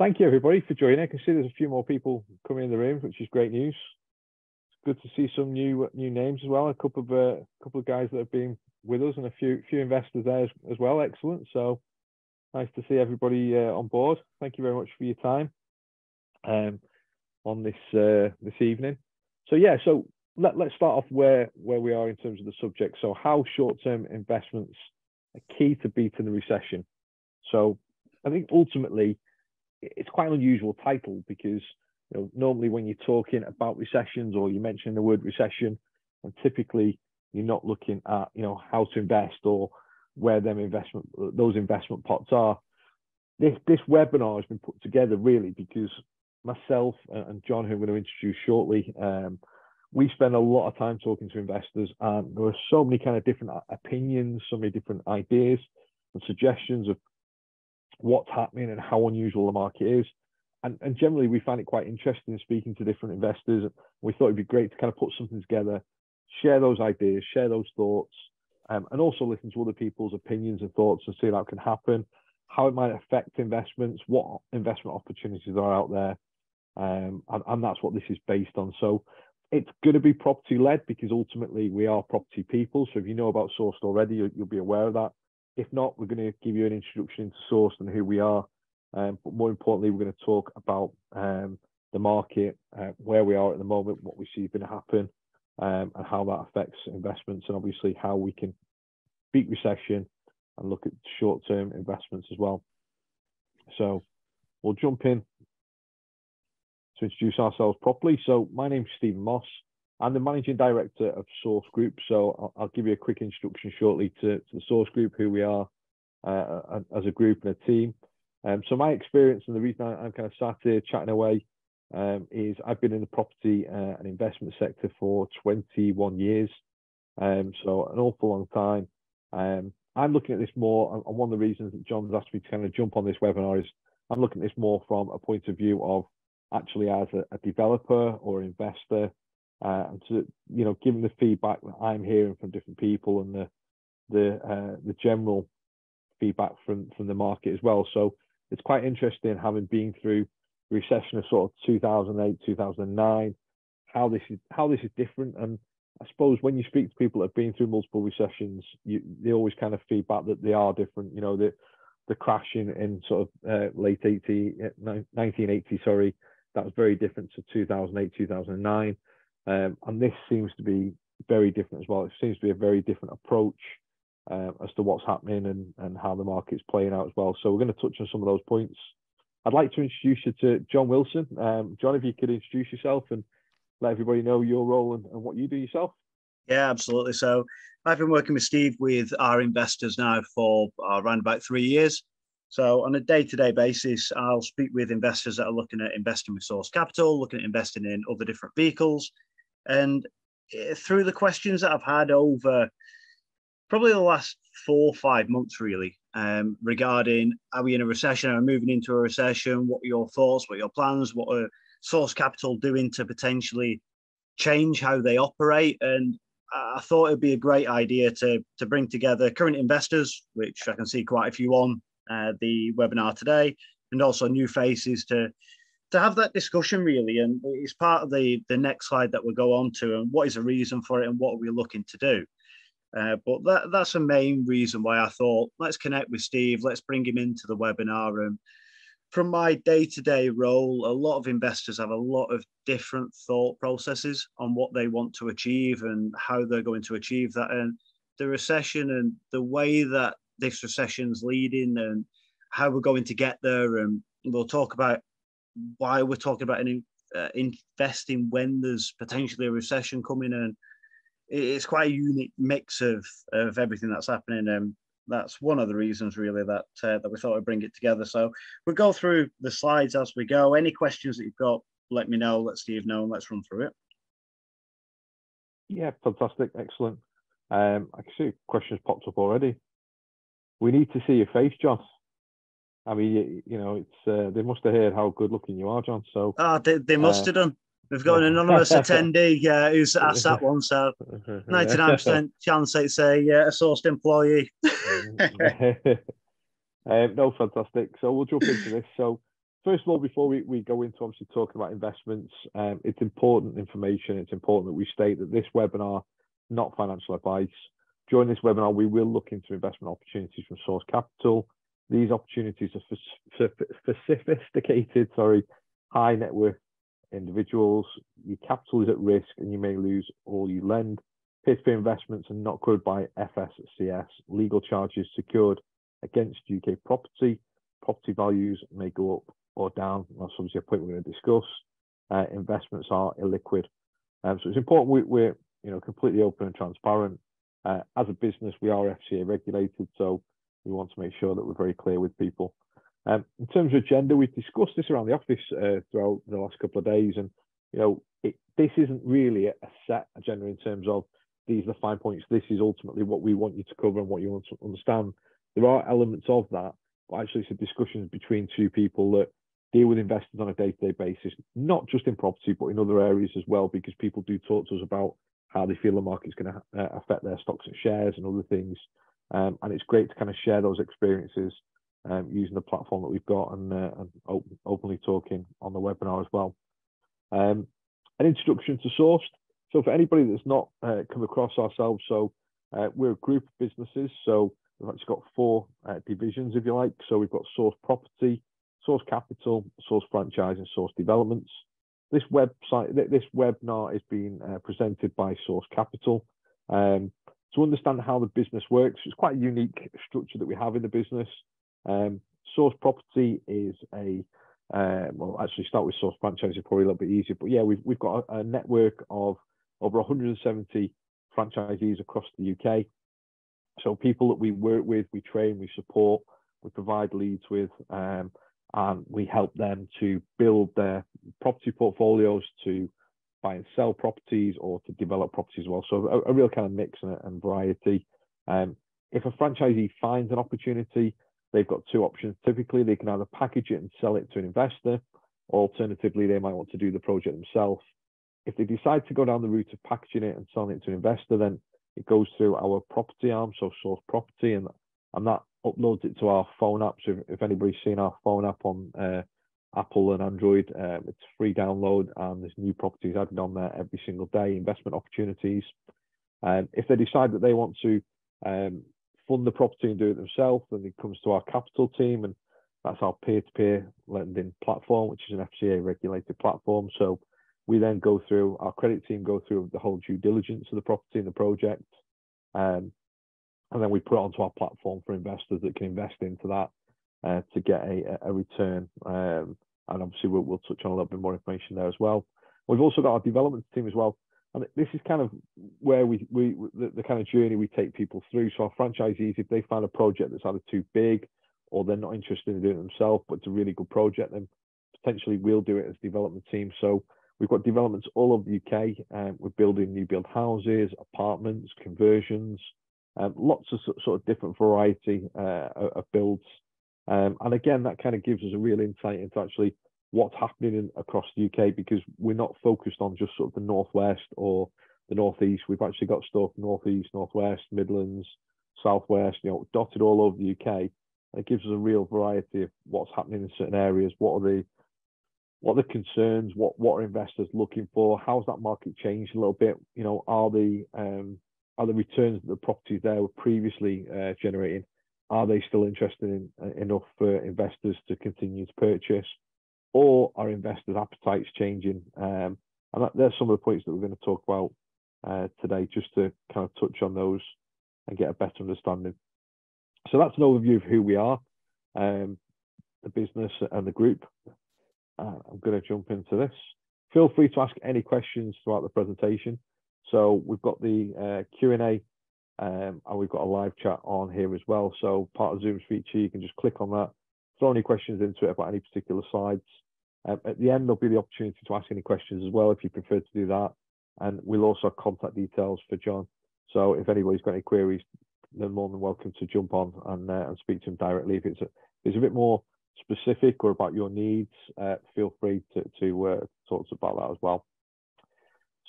thank you everybody for joining. I can see there's a few more people coming in the room, which is great news. It's good to see some new new names as well. A couple of uh, couple of guys that have been with us and a few few investors there as, as well. Excellent. So nice to see everybody uh, on board. Thank you very much for your time um, on this uh, this evening. So yeah, so let, let's start off where where we are in terms of the subject. So how short-term investments are key to beating the recession. So I think ultimately it's quite an unusual title because you know normally when you're talking about recessions or you mention the word recession, and typically you're not looking at you know how to invest or where them investment those investment pots are. This this webinar has been put together really because myself and John, who I'm going to introduce shortly, um, we spend a lot of time talking to investors, and there are so many kind of different opinions, so many different ideas and suggestions of what's happening and how unusual the market is. And, and generally, we find it quite interesting speaking to different investors. And we thought it'd be great to kind of put something together, share those ideas, share those thoughts, um, and also listen to other people's opinions and thoughts and see how it can happen, how it might affect investments, what investment opportunities are out there. Um, and, and that's what this is based on. So it's going to be property led because ultimately we are property people. So if you know about Sourced already, you'll, you'll be aware of that. If not, we're going to give you an introduction into Sourced and who we are. Um, but more importantly, we're going to talk about um, the market, uh, where we are at the moment, what we see is going to happen, um, and how that affects investments, and obviously how we can beat recession and look at short-term investments as well. So we'll jump in to introduce ourselves properly. So my name is Stephen Moss. I'm the managing director of Sourced Group. So I'll, I'll give you a quick introduction shortly to, to the Sourced Group, who we are uh, as a group and a team. Um, so my experience and the reason I, am kind of sat here chatting away um, is I've been in the property uh, and investment sector for 21 years. Um, so an awful long time. Um, I'm looking at this more, and one of the reasons that John's asked me to kind of jump on this webinar is I'm looking at this more from a point of view of actually as a, a developer or investor, uh, and to you know, given the feedback that I'm hearing from different people and the the uh, the general feedback from from the market as well. So it's quite interesting having been through recession of sort of 2008, 2009, how this is how this is different. And I suppose when you speak to people that have been through multiple recessions, you, they always kind of feedback that they are different. You know, the the crash in, in sort of uh, late 80, 1980, sorry, that was very different to 2008, 2009. Um, and this seems to be very different as well. It seems to be a very different approach uh, as to what's happening and, and how the market's playing out as well. So we're going to touch on some of those points. I'd like to introduce you to John Wilson. Um, John, if you could introduce yourself and let everybody know your role and, and what you do yourself. Yeah, absolutely. So I've been working with Steve with our investors now for uh, around about three years. So on a day-to-day basis, I'll speak with investors that are looking at investing with Sourced Capital, looking at investing in other different vehicles. And eh, through the questions that I've had over probably the last four or five months, really, um, regarding are we in a recession? Are we moving into a recession? What are your thoughts? What are your plans? What are Sourced Capital doing to potentially change how they operate? And I thought it'd be a great idea to, to bring together current investors, which I can see quite a few on uh, the webinar today, and also new faces to to have that discussion really. And it's part of the the next slide that we'll go on to, and what is the reason for it, and what are we looking to do. Uh, but that that's a main reason why I thought let's connect with Steve, let's bring him into the webinar. And from my day-to-day role, a lot of investors have a lot of different thought processes on what they want to achieve and how they're going to achieve that. And the recession and the way that this recession's leading and how we're going to get there. And we'll talk about why we're talking about an, uh, investing when there's potentially a recession coming. And it's quite a unique mix of, of everything that's happening. And that's one of the reasons really that uh, that we thought we'd bring it together. So we'll go through the slides as we go. Any questions that you've got, let me know. Let Steve know, and let's run through it. Yeah, fantastic, excellent. Um, I can see questions popped up already we need to see your face, John. I mean, you, you know, it's uh, they must have heard how good looking you are, John. So oh, they, they must uh, have done. We've got an anonymous attendee uh, who's asked that one, so ninety nine percent chance it's a, uh, a sourced employee. um, no, fantastic. So we'll jump into this. So first of all, before we, we go into obviously talking about investments, um, it's important information. It's important that we state that this webinar, not financial advice. During this webinar, we will look into investment opportunities from Sourced Capital. These opportunities are for, for sophisticated, sorry, high net worth individuals. Your capital is at risk and you may lose all you lend. Peer-to-peer investments are not covered by FSCS. Legal charges secured against UK property. Property values may go up or down. That's obviously a point we're going to discuss. Uh, investments are illiquid. Um, so it's important we, we're you know completely open and transparent. Uh, as a business, we are FCA regulated, so we want to make sure that we're very clear with people. Um, in terms of agenda, we've discussed this around the office uh, throughout the last couple of days, and you know it, this isn't really a, set agenda in terms of these are the five points. This is ultimately what we want you to cover and what you want to understand. There are elements of that, but actually it's a discussion between two people that deal with investors on a day-to-day basis, not just in property, but in other areas as well, because people do talk to us about how they feel the market's going to uh, affect their stocks and shares and other things. Um, and it's great to kind of share those experiences um, using the platform that we've got and, uh, and open, openly talking on the webinar as well. Um, an introduction to Sourced. So for anybody that's not uh, come across ourselves, so uh, we're a group of businesses. So we've actually got four uh, divisions, if you like. So we've got Sourced Property, Sourced Capital, Sourced Franchise, and Sourced Developments. This website, this webinar is being uh, presented by Sourced Capital. Um, to understand how the business works, it's quite a unique structure that we have in the business. Um, Sourced Property is a uh, well, actually start with Sourced Franchise is probably a little bit easier, but yeah, we've we've got a, a network of over 170 franchisees across the UK. So people that we work with, we train, we support, we provide leads with, um, and we help them to build their property portfolios to buy and sell properties or to develop properties as well. So a, a real kind of mix and, and variety. Um, if a franchisee finds an opportunity, they've got two options. Typically, they can either package it and sell it to an investor, alternatively, they might want to do the project themselves. If they decide to go down the route of packaging it and selling it to an investor, then it goes through our property arm, so Sourced Property, and and that uploads it to our phone app. So if, if anybody's seen our phone app on uh, Apple and Android, um, it's free download, and there's new properties added on there every single day, investment opportunities. And um, if they decide that they want to um, fund the property and do it themselves, then it comes to our capital team, and that's our peer-to-peer lending platform, which is an FCA regulated platform. So we then go through our credit team go through the whole due diligence of the property and the project, um, and then we put it onto our platform for investors that can invest into that uh, to get a, a return. Um, and obviously, we'll, we'll touch on a little bit more information there as well. We've also got our development team as well. And this is kind of where we, we the, the kind of journey we take people through. So our franchisees, if they find a project that's either too big or they're not interested in doing it themselves, but it's a really good project, then potentially we'll do it as development team. So we've got developments all over the UK. Um, we're building new build houses, apartments, conversions, um, lots of sort of different variety uh, of builds. Um, and again, that kind of gives us a real insight into actually what's happening in, across the UK because we're not focused on just sort of the northwest or the northeast. We've actually got stuff northeast, northwest, Midlands, southwest, you know, dotted all over the UK. It gives us a real variety of what's happening in certain areas. What are the what are the concerns? What what are investors looking for? How's that market changed a little bit? You know, are the um, are the returns that the properties there were previously uh, generating? Are they still interested in uh, enough for investors to continue to purchase? or are investors' appetites changing? Um, and that, there's some of the points that we're going to talk about uh, today, just to kind of touch on those and get a better understanding. So that's an overview of who we are, um, the business and the group. Uh, I'm going to jump into this. Feel free to ask any questions throughout the presentation. So we've got the uh, Q&A um, and we've got a live chat on here as well. So part of Zoom's feature, you can just click on that throw any questions into it about any particular slides. Um, at the end, there'll be the opportunity to ask any questions as well if you prefer to do that. And we'll also have contact details for John. So if anybody's got any queries, they're more than welcome to jump on and, uh, and speak to him directly. If it's a, if it's a bit more specific or about your needs, uh, feel free to, to uh, talk to about that as well.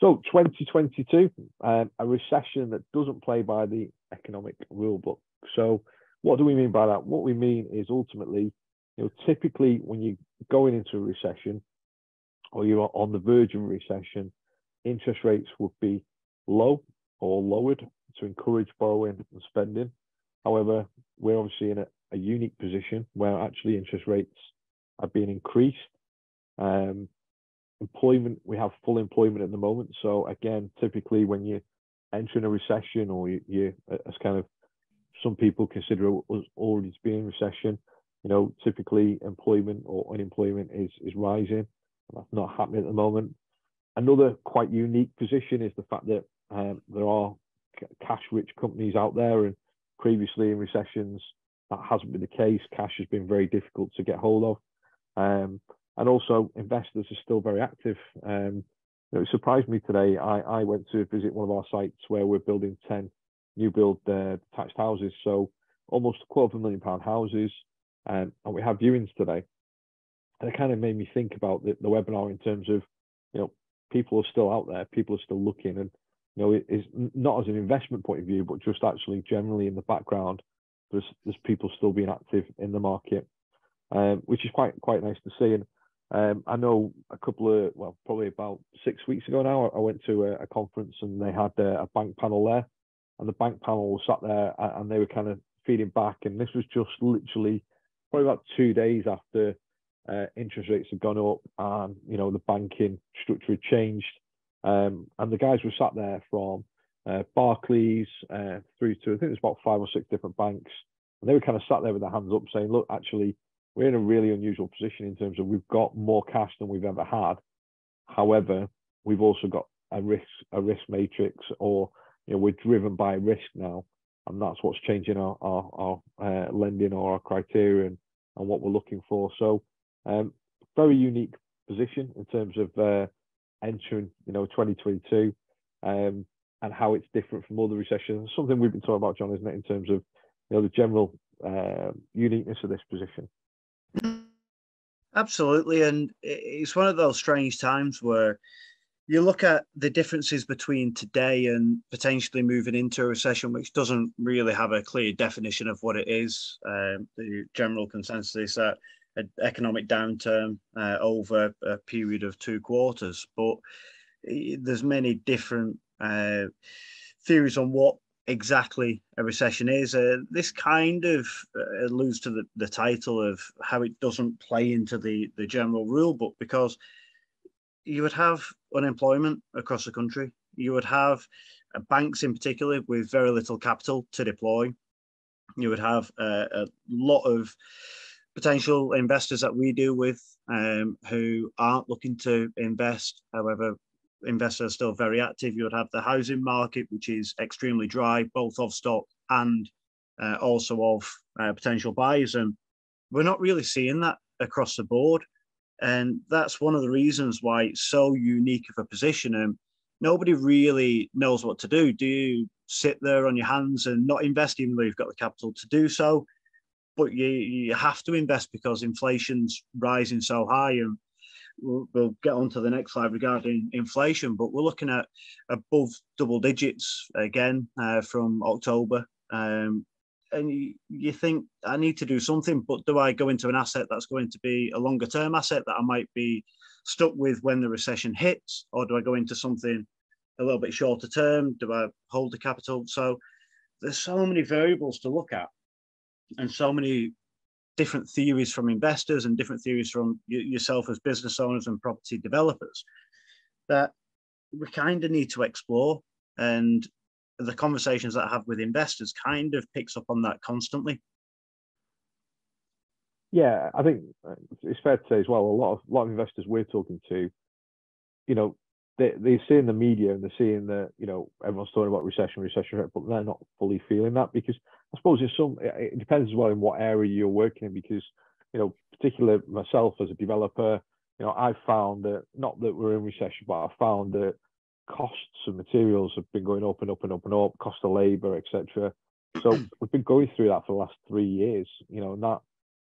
So 2022, um, a recession that doesn't play by the economic rule book. So what do we mean by that? What we mean is ultimately you know, typically when you're going into a recession or you're on the verge of a recession, interest rates would be low or lowered to encourage borrowing and spending. However, we're obviously in a, a unique position where actually interest rates are being increased. Um, employment, we have full employment at the moment. So again, typically when you enter in a recession or you, you as kind of some people consider us already to be in recession, you know, typically employment or unemployment is is rising. That's not happening at the moment. Another quite unique position is the fact that um, there are cash-rich companies out there, and previously in recessions that hasn't been the case. Cash has been very difficult to get hold of, um, and also investors are still very active. Um, you know, it surprised me today. I, I went to visit one of our sites where we're building ten new build uh, detached houses, so almost a quarter of a million pound houses, um, and we have viewings today. And it kind of made me think about the, the webinar in terms of, you know, people are still out there, people are still looking, and you know, it is not as an investment point of view, but just actually generally in the background, there's there's people still being active in the market, um, which is quite quite nice to see. And um, I know a couple of well, probably about six weeks ago now, I went to a, a conference and they had a, a, bank panel there, and the bank panel was sat there and they were kind of feeding back, and this was just literally probably about two days after uh, interest rates had gone up and you know the banking structure had changed. Um, and the guys were sat there from uh, Barclays uh, through to I think it was about five or six different banks, and they were kind of sat there with their hands up, saying, "Look, actually, we're in a really unusual position in terms of we've got more cash than we've ever had. However, we've also got a risk a risk matrix, or you know, we're driven by risk now, and that's what's changing our our, our uh, lending or our criteria and, and what we're looking for. So, um, very unique position in terms of uh, entering, you know, 2022, um, and how it's different from other recessions. Something we've been talking about, John, isn't it, in terms of you know the general uh, uniqueness of this position. Absolutely, and it's one of those strange times where you look at the differences between today and potentially moving into a recession, which doesn't really have a clear definition of what it is. Um, the general consensus is that an economic downturn uh, over a period of two quarters. But there's many different uh, theories on what exactly a recession is. Uh, this kind of uh, alludes to the, the title of how it doesn't play into the, the general rule book because you would have unemployment across the country. You would have uh, banks in particular with very little capital to deploy. You would have uh, a lot of potential investors that we deal with um, who aren't looking to invest. However, investors are still very active. You would have the housing market, which is extremely dry, both of stock and uh, also of uh, potential buyers. And we're not really seeing that across the board. And that's one of the reasons why it's so unique of a position. And nobody really knows what to do. Do you sit there on your hands and not invest, even though you've got the capital to do so? but you you have to invest because inflation's rising so high and we'll, we'll get on to the next slide regarding inflation but we're looking at above double digits again uh, from october. Um, and you, you think i need to do something but do i go into an asset that's going to be a longer term asset that i might be stuck with when the recession hits or do i go into something a little bit shorter term? Do i hold the capital? So there's so many variables to look at and so many different theories from investors and different theories from yourself as business owners and property developers that we kind of need to explore and the conversations that I have with investors kind of picks up on that constantly. Yeah, I think uh, it's fair to say as well. A lot of a lot of investors we're talking to, you know, they they see in the media and they're seeing that you know everyone's talking about recession, recession, but they're not fully feeling that because I suppose in some it depends as well in what area you're working in because you know particularly myself as a developer, you know I've found that not that we're in recession, but I've found that costs of materials have been going up and up and up and up, cost of labour, etc. So we've been going through that for the last three years, you know, and that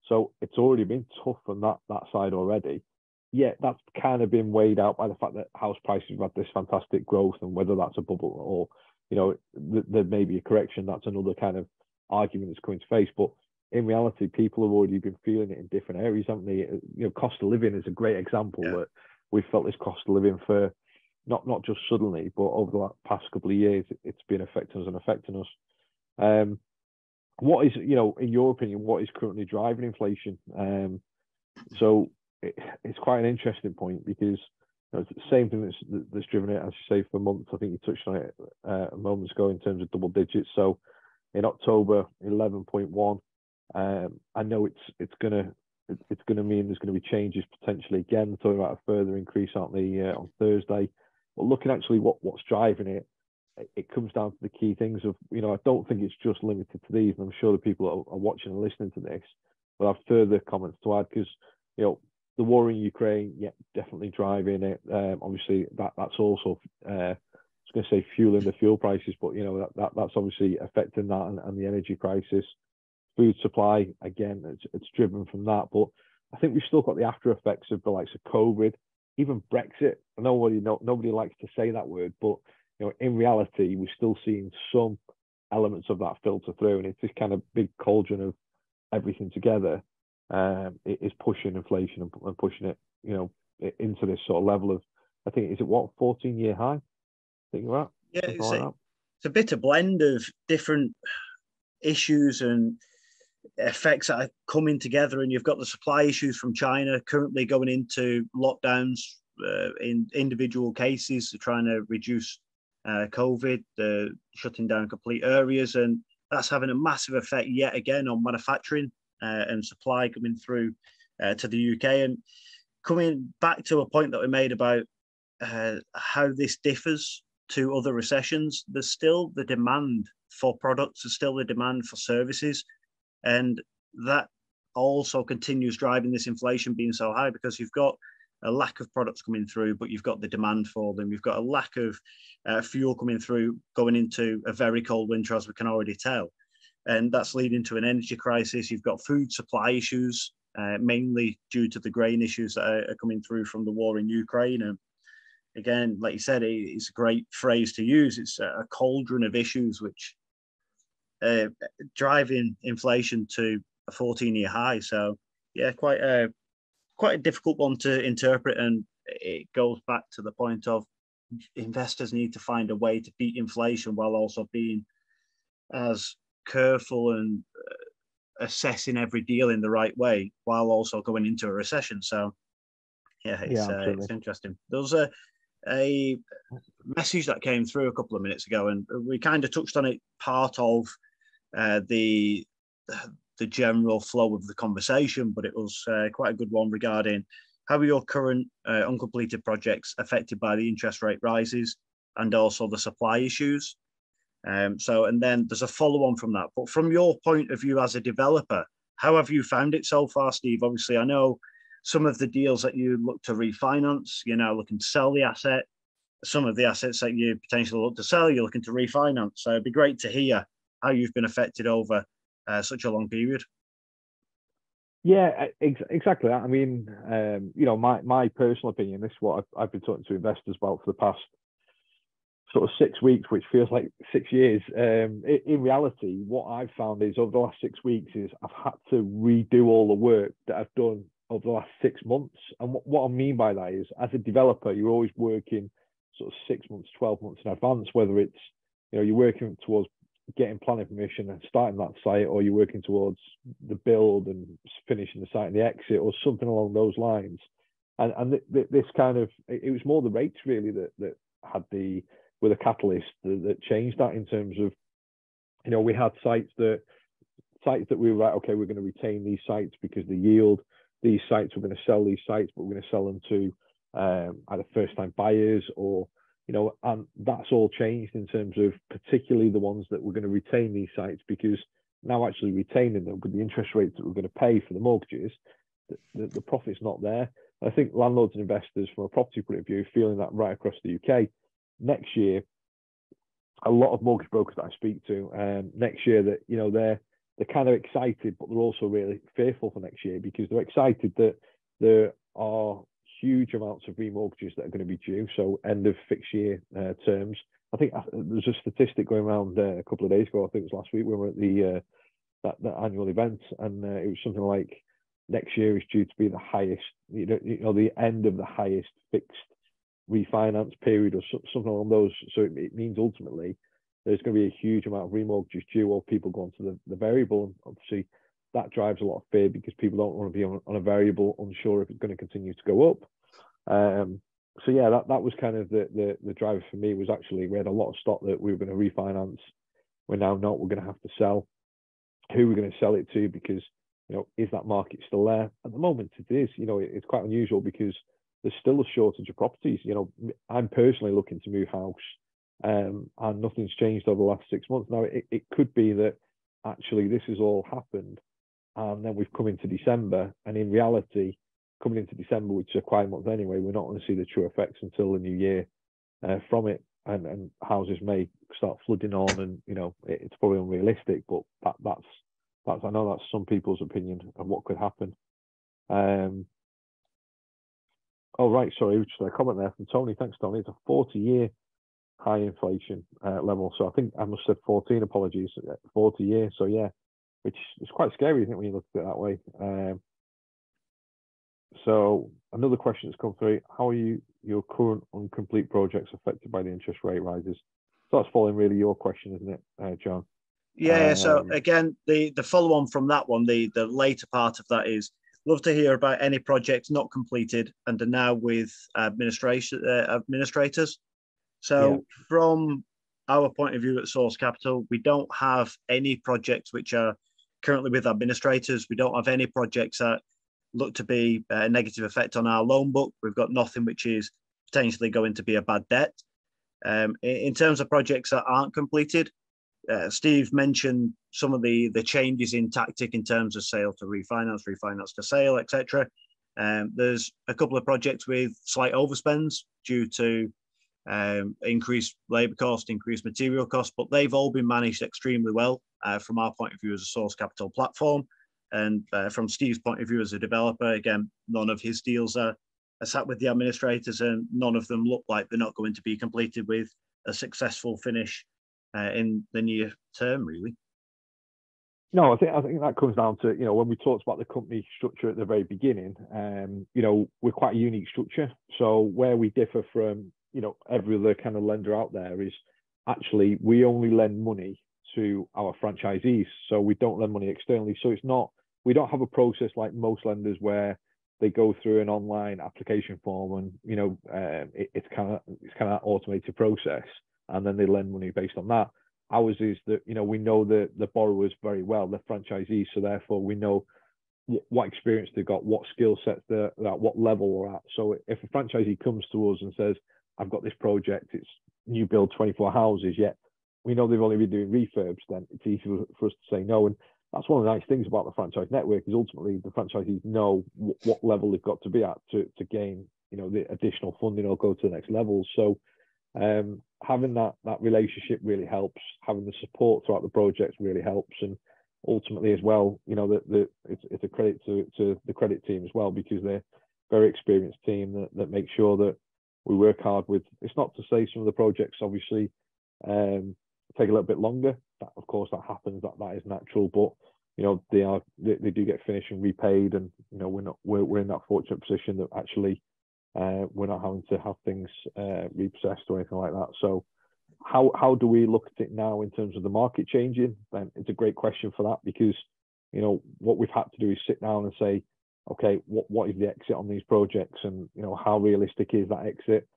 so it's already been tough on that that side already yeah, that's kind of been weighed out by the fact that house prices have had this fantastic growth, and whether that's a bubble or you know th- there may be a correction. That's another kind of argument that's coming to face. But in reality, people have already been feeling it in different areas, haven't they? You know, cost of living is a great example yeah. that we've felt this cost of living for not not just suddenly, but over the past couple of years, it's been affecting us and affecting us. Um, what is, you know, in your opinion, what is currently driving inflation? Um, so it, it's quite an interesting point because you know, it's the same thing that's that's driven it, as you say, for months. I think you touched on it uh, a moment ago in terms of double digits. So in October, 11.1. Um, I know it's it's gonna it's going to mean there's going to be changes potentially again. Talking about a further increase, aren't they, uh, on Thursday? But looking actually what what's driving it, it comes down to the key things of you know I don't think it's just limited to these, and I'm sure the people are, are watching and listening to this will have further comments to add because you know the war in Ukraine, yeah, definitely driving it. Um, obviously that that's also uh, going to say fueling the fuel prices, but you know that, that that's obviously affecting that and, and the energy crisis food supply again it's, it's driven from that but i think we've still got the after effects of the likes of covid even brexit. Nobody no, nobody likes to say that word but you know in reality we're still seeing some elements of that filter through and it's this kind of big cauldron of everything together um, it is pushing inflation and, and pushing it you know into this sort of level of i think is it what 14 year high think about yeah it's, a, it's a bit of a blend of different issues and effects that are coming together, and you've got the supply issues from China currently going into lockdowns uh, in individual cases, trying to reduce uh, COVID, uh, shutting down complete areas, and that's having a massive effect yet again on manufacturing uh, and supply coming through uh, to the UK. And coming back to a point that we made about uh, how this differs to other recessions, there's still the demand for products, there's still the demand for services and that also continues driving this inflation being so high because you've got a lack of products coming through, but you've got the demand for them. You've got a lack of uh, fuel coming through going into a very cold winter, as we can already tell. And that's leading to an energy crisis. You've got food supply issues, uh, mainly due to the grain issues that are, are, coming through from the war in Ukraine. And again, like you said, it's a great phrase to use. It's a cauldron of issues which uh, driving inflation to a 14 year high. So yeah, quite a quite a difficult one to interpret, and it goes back to the point of investors need to find a way to beat inflation while also being as careful and uh, assessing every deal in the right way while also going into a recession. So yeah, it's, yeah, uh, it's interesting. There was a a message that came through a couple of minutes ago, and we kind of touched on it part of uh, the the general flow of the conversation, but it was uh, quite a good one regarding how are your current uh, uncompleted projects affected by the interest rate rises and also the supply issues. Um, so, and then there's a follow on from that. But from your point of view as a developer, how have you found it so far, Steve? Obviously, I know some of the deals that you look to refinance, you're now looking to sell the asset. Some of the assets that you potentially look to sell, you're looking to refinance. So it'd be great to hear how you've been affected over uh, such a long period. Yeah, ex- exactly. I mean, um, you know, my my personal opinion. This is what I've, I've been talking to investors about for the past sort of six weeks, which feels like six years. Um, in, in, reality, what I've found is over the last six weeks is I've had to redo all the work that I've done over the last six months. And what, what I mean by that is, as a developer, you're always working sort of six months, twelve months in advance. Whether it's you know you're working towards getting planning permission and starting that site, or you're working towards the build and finishing the site and the exit, or something along those lines. And and th- th- this kind of it was more the rates really that that had the with a catalyst that, that changed that in terms of you know we had sites that sites that we were like okay we're going to retain these sites because the yield these sites we're going to sell these sites but we're going to sell them to um, either first time buyers or you know, and that's all changed in terms of particularly the ones that we're going to retain these sites because now actually retaining them with the interest rates that we're going to pay for the mortgages, the, the, profit's not there. I think landlords and investors, from a property point of view, feeling that right across the UK. Next year, a lot of mortgage brokers that I speak to, um, next year that you know they're they're kind of excited, but they're also really fearful for next year because they're excited that there are huge amounts of remortgages that are going to be due. So end of fixed year uh, terms. I think uh, there's a statistic going around uh, a couple of days ago. I think it was last week when we were at the uh, that, that annual event, and uh, it was something like next year is due to be the highest, you know, you know the end of the highest fixed refinance period or something along those. So it, it means ultimately there's going to be a huge amount of remortgages due while people go to the, the variable. And obviously, that drives a lot of fear because people don't want to be on, on a variable, unsure if it's going to continue to go up. Um, so yeah, that, that was kind of the, the the driver for me was actually we had a lot of stock that we were going to refinance. We're now not. We're going to have to sell. Who we're going to sell it to because you know is that market still there? At the moment, it is. You know, it, it's quite unusual because there's still a shortage of properties. You know, I'm personally looking to move house, um, and nothing's changed over the last six months. Now, it, it could be that actually this has all happened, and then we've come into December, and in reality, coming into December, which is a quiet month anyway, we're not going to see the true effects until the new year uh, from it, and, and houses may start flooding on, and you know, it, it's probably unrealistic, but that that's that's I know that's some people's opinion of what could happen. Um, Oh, right. Sorry, just a comment there from Tony. Thanks, Tony. It's a 40 year high inflation uh, level. So I think I must have 14 apologies, uh, 40 years. So yeah, which is quite scary, I think, when you look at it that way. Um, so another question that's come through: How are you your current incomplete projects affected by the interest rate rises? So that's following really your question, isn't it, uh, John? Yeah. Um, so again, the the follow on from that one, the the later part of that is love to hear about any projects not completed and are now with administration uh, administrators. So, yeah. from our point of view at Sourced Capital, we don't have any projects which are currently with administrators. We don't have any projects that look to be a negative effect on our loan book. We've got nothing which is potentially going to be a bad debt. Um, in terms of projects that aren't completed, uh, Steve mentioned some of the the changes in tactic in terms of sale to refinance, refinance to sale, etc. Um, there's a couple of projects with slight overspends due to um, increased labour cost, increased material cost, but they've all been managed extremely well uh, from our point of view as a Sourced Capital platform. And uh, from Steve's point of view as a developer, again, none of his deals are, are sat with the administrators, and none of them look like they're not going to be completed with a successful finish uh, in the near term, really. No, I think I think that comes down to you know when we talked about the company structure at the very beginning. Um, you know, we're quite a unique structure. So where we differ from you know every other kind of lender out there is actually we only lend money to our franchisees. So we don't lend money externally. So it's not we don't have a process like most lenders where they go through an online application form and you know um, it, it's kind of it's kind of automated process and then they lend money based on that. Ours is that you know we know the the borrowers very well, the franchisees, so therefore we know what, experience they've got, what skill sets they're at, what level they're at. So if a franchisee comes to us and says, "I've got this project, it's new build 24 houses," yet we know they've only been doing refurbs, then it's easy for us to say no. And that's one of the nice things about the franchise network is ultimately the franchisees know w- what level they've got to be at to to gain you know the additional funding or go to the next level. So um, having that that relationship really helps. Having the support throughout the project really helps, and ultimately as well, you know, that the it's, it's a credit to to the credit team as well because they're very experienced team that that make sure that we work hard with. It's not to say some of the projects obviously um, take a little bit longer. That of course that happens. That that is natural, but you know they are they, they do get finished and repaid, and you know we're not we're, we're in that fortunate position that actually uh, we're not having to have things uh, repossessed or anything like that. So, how how do we look at it now in terms of the market changing? Then it's a great question for that because you know what we've had to do is sit down and say, okay, what what is the exit on these projects, and you know how realistic is that exit?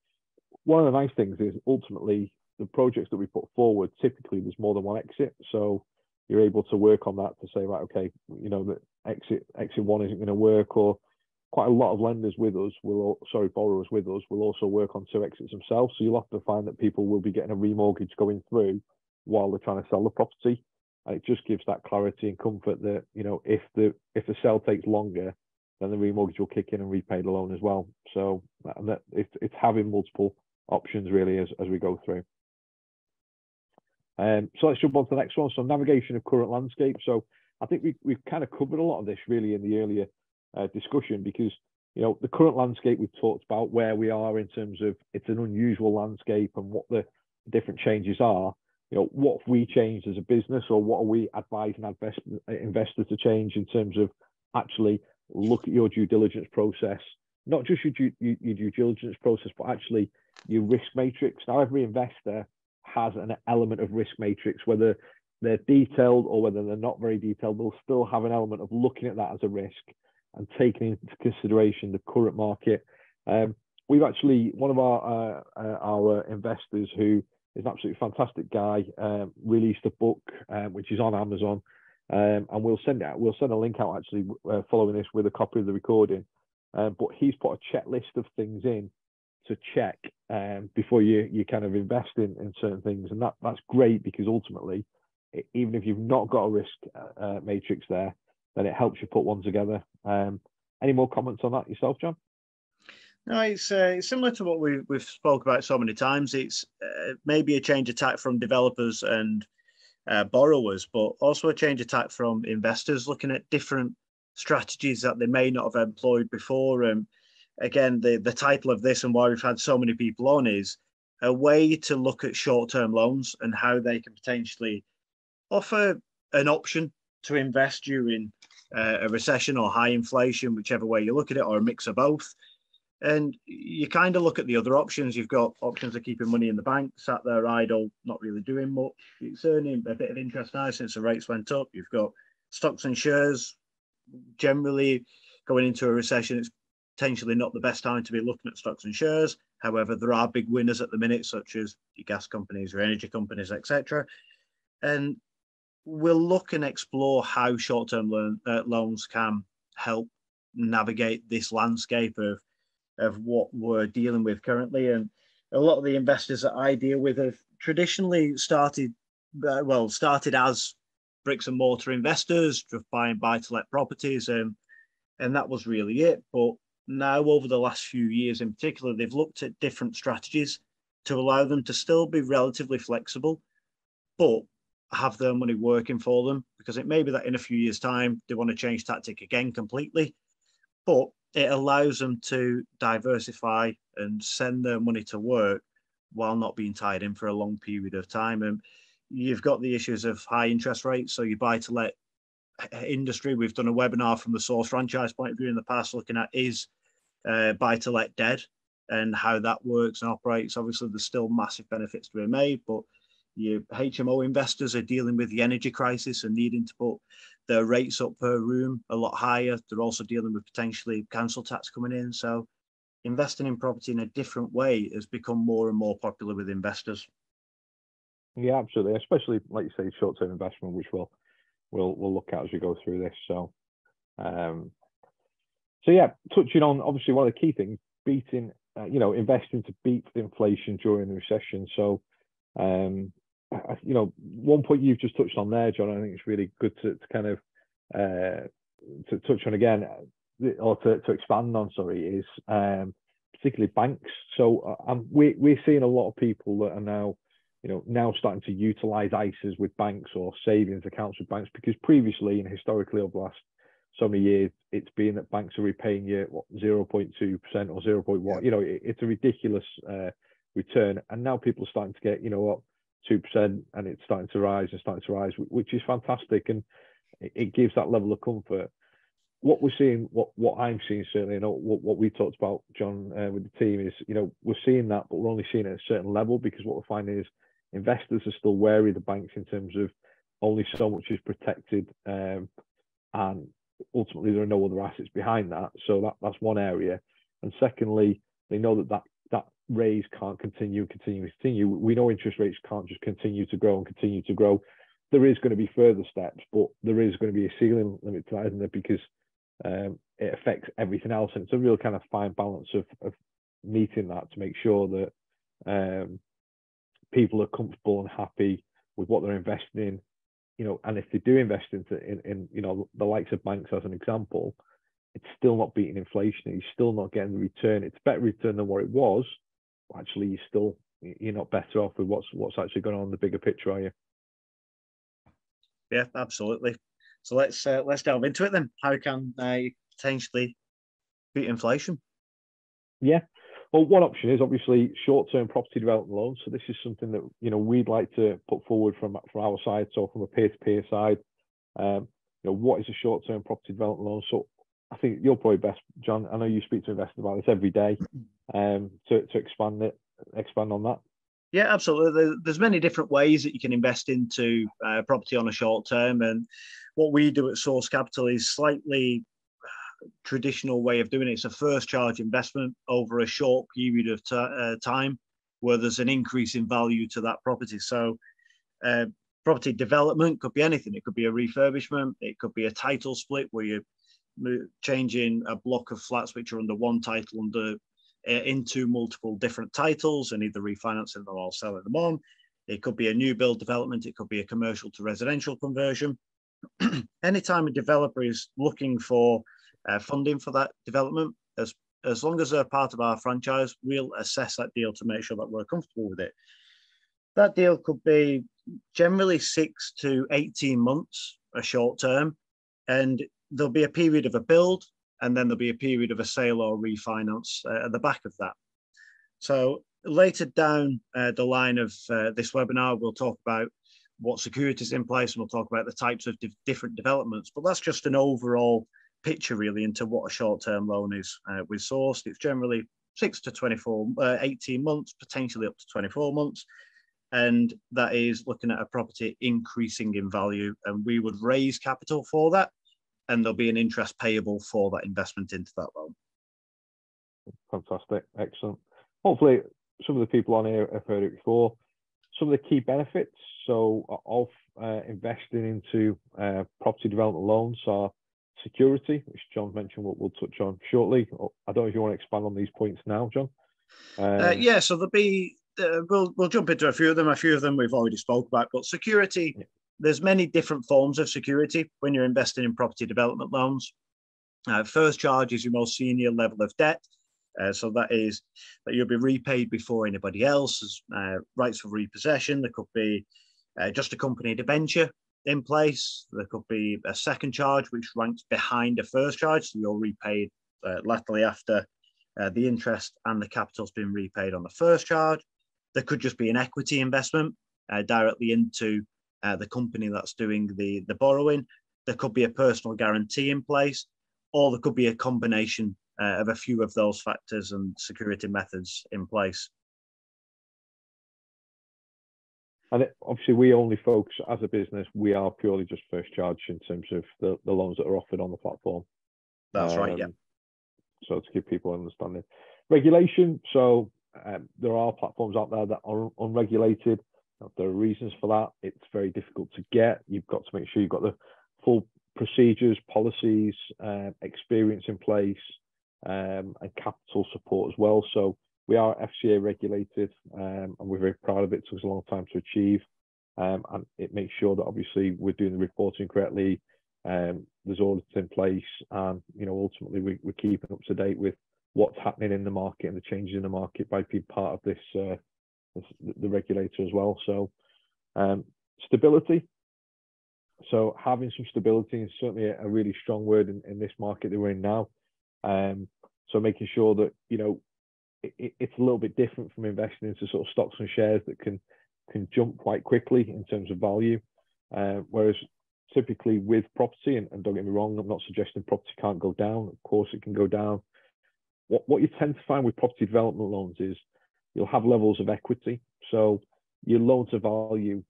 One of the nice things is ultimately the projects that we put forward. Typically, there's more than one exit, so you're able to work on that to say, right, okay, you know that exit exit one isn't going to work, or quite a lot of lenders with us will, sorry, borrowers with us will also work on two exits themselves. So you'll often find that people will be getting a remortgage going through while they're trying to sell the property. And it just gives that clarity and comfort that you know if the if the sale takes longer, then the remortgage will kick in and repay the loan as well. So that, it's it's having multiple options really as as we go through. Um, so let's jump on to the next one. So navigation of current landscape. So I think we we've kind of covered a lot of this really in the earlier uh, discussion because you know the current landscape we've talked about where we are in terms of it's an unusual landscape and what the different changes are you know, what have we changed as a business, or what are we advising investors to change in terms of actually look at your due diligence process, not just your due, your due diligence process, but actually your risk matrix. Now, every investor has an element of risk matrix, whether they're detailed or whether they're not very detailed, they'll still have an element of looking at that as a risk and taking into consideration the current market. Um, we've actually one of our uh, uh, our investors who is an absolutely fantastic guy um, released a book um, which is on Amazon, um, and we'll send it. We'll send a link out actually uh, following this with a copy of the recording. Um, but he's put a checklist of things in to check um, before you you kind of invest in, in certain things, and that that's great because ultimately, even if you've not got a risk uh, uh, matrix there, then it helps you put one together. Um, any more comments on that yourself, John? No, it's, uh, similar to what we, we've spoke about so many times. It's uh, maybe a change of tack from developers and uh, borrowers, but also a change of tack from investors looking at different strategies that they may not have employed before. And again, the, the title of this and why we've had so many people on is a way to look at short-term loans and how they can potentially offer an option to invest during uh, a recession or high inflation, whichever way you look at it, or a mix of both. And you kind of look at the other options. You've got options of keeping money in the bank, sat there idle, not really doing much. It's earning a bit of interest now since the rates went up. You've got stocks and shares. Generally, going into a recession, it's potentially not the best time to be looking at stocks and shares. However, there are big winners at the minute, such as your gas companies or energy companies, etc. And we'll look and explore how short-term loan, uh, loans can help navigate this landscape of of what we're dealing with currently. And a lot of the investors that I deal with have traditionally started, uh, well, started as bricks and mortar investors, just buying buy-to-let properties, and and that was really it. But now, over the last few years in particular, they've looked at different strategies to allow them to still be relatively flexible, but have their money working for them because it may be that in a few years' time they want to change tactic again completely, but it allows them to diversify and send their money to work while not being tied in for a long period of time. And you've got the issues of high interest rates. So you buy to let industry. We've done a webinar from the Sourced Franchise point of view in the past, looking at is uh, buy to let dead and how that works and operates. Obviously, there's still massive benefits to be made, but your HMO investors are dealing with the energy crisis and needing to put their rates up per room a lot higher. They're also dealing with potentially council tax coming in. So investing in property in a different way has become more and more popular with investors. Yeah, absolutely. Especially like you say, short-term investment, which we'll we'll we'll look at as we go through this. So, um, so yeah, touching on obviously one of the key things, beating, uh, you know, investing to beat inflation during the recession. So, um, you know, one point you've just touched on there, John, I think it's really good to, to kind of uh, to touch on again, or to, to expand on, sorry, is um, particularly banks. So uh, um, we, we're seeing a lot of people that are now, you know, now starting to utilize ISAs with banks or savings accounts with banks because previously and historically over the last so many years, it's been that banks are repaying you what 0.2% or 0.1. Yeah. You know, it, it's a ridiculous uh, return. And now people are starting to get, you know what, two percent, and it's starting to rise and starting to rise, which is fantastic, and it, gives that level of comfort. What we're seeing, what what I'm seeing certainly, and what what we talked about, John, uh, with the team is, you know, we're seeing that, but we're only seeing it at a certain level because what we're finding is investors are still wary of the banks in terms of only so much is protected, um, and ultimately there are no other assets behind that. So that that's one area, and secondly, they know that that raise can't continue continue continue. We know interest rates can't just continue to grow and continue to grow. There is going to be further steps, but there is going to be a ceiling limit to that, isn't there? Because um, it affects everything else, and it's a real kind of fine balance of, of meeting that to make sure that um, people are comfortable and happy with what they're investing in. You know, and if they do invest into in, in you know the likes of banks as an example, it's still not beating inflation. You're still not getting the return. It's better return than what it was, actually you're still you're not better off with what's what's actually going on in the bigger picture, are you? Yeah, absolutely. So let's uh, let's delve into it then. How can uh, you potentially beat inflation? Yeah, Well, one option is obviously short-term property development loans. So this is something that you know we'd like to put forward from from our side. So from a peer-to-peer side, um, you know, what is a short-term property development loan? So I think you're probably best, John. I know you speak to investors about this every day. Um, to to expand it, expand on that. Yeah, absolutely. There's many different ways that you can invest into uh, property on a short term, and what we do at Sourced Capital is slightly traditional way of doing it. It's a first charge investment over a short period of t- uh, time where there's an increase in value to that property. So, uh, property development could be anything. It could be a refurbishment, it could be a title split where you're changing a block of flats which are under one title under uh, into multiple different titles and either refinancing them or selling them on. It could be a new build development, it could be a commercial to residential conversion. Anytime a developer is looking for uh, funding for that development. As as long as they're part of our franchise, we'll assess that deal to make sure that we're comfortable with it. That deal could be generally six to 18 months, a short term, and there'll be a period of a build, and then there'll be a period of a sale or refinance uh, at the back of that. So later down uh, the line of uh, this webinar, we'll talk about what security is in place and we'll talk about the types of di- different developments. But that's just an overall picture really into what a short-term loan is uh, with Sourced. It's generally six to 24, uh, 18 months, potentially up to 24 months. And that is looking at a property increasing in value. And we would raise capital for that. And there'll be an interest payable for that investment into that loan. Fantastic. Excellent. Hopefully, some of the people on here have heard it before. Some of the key benefits so of uh, investing into uh, property development loans are security, which John mentioned, what we'll touch on shortly. Oh, I don't know if you want to expand on these points now, John. Uh, um, uh, yeah, so there'll be uh, we'll we'll jump into a few of them. A few of them we've already spoke about, but security. Yeah. There's many different forms of security when you're investing in property development loans. Uh, first charge is your most senior level of debt. Uh, so that is that you'll be repaid before anybody else. Uh, rights for repossession. There could be uh, just a company debenture in place. There could be a second charge which ranks behind a first charge, so you're repaid uh, laterally after uh, the interest and the capital's been repaid on the first charge. There could just be an equity investment directly into uh, the company that's doing the, the borrowing. There could be a personal guarantee in place, or there could be a combination uh, of a few of those factors and security methods in place. And it, obviously, we only focus as a business. We are purely just first charge in terms of the, the loans that are offered on the platform. That's um, right. Yeah. So to give people understanding, regulation. So um, there are platforms out there that are unregulated. There are reasons for that. It's very difficult to get. You've got to make sure you've got the full procedures, policies, uh, experience in place, um, and capital support as well. So we are FCA regulated um, and we're very proud of it. it. took us a long time to achieve. Um, and it makes sure that obviously we're doing the reporting correctly. Um, there's audits in place, and you know ultimately we, we're keeping up to date with what's happening in the market and the changes in the market by being part of this, uh, this the regulator as well. So um, stability. So having some stability is certainly a, really strong word in, in, this market that we're in now. Um, so making sure that you know it, it's a little bit different from investing into sort of stocks and shares that can can jump quite quickly in terms of value. Uh, whereas typically with property, and, and, don't get me wrong, I'm not suggesting property can't go down. Of course, it can go down. What what you tend to find with property development loans is you'll have levels of equity. So your loan to value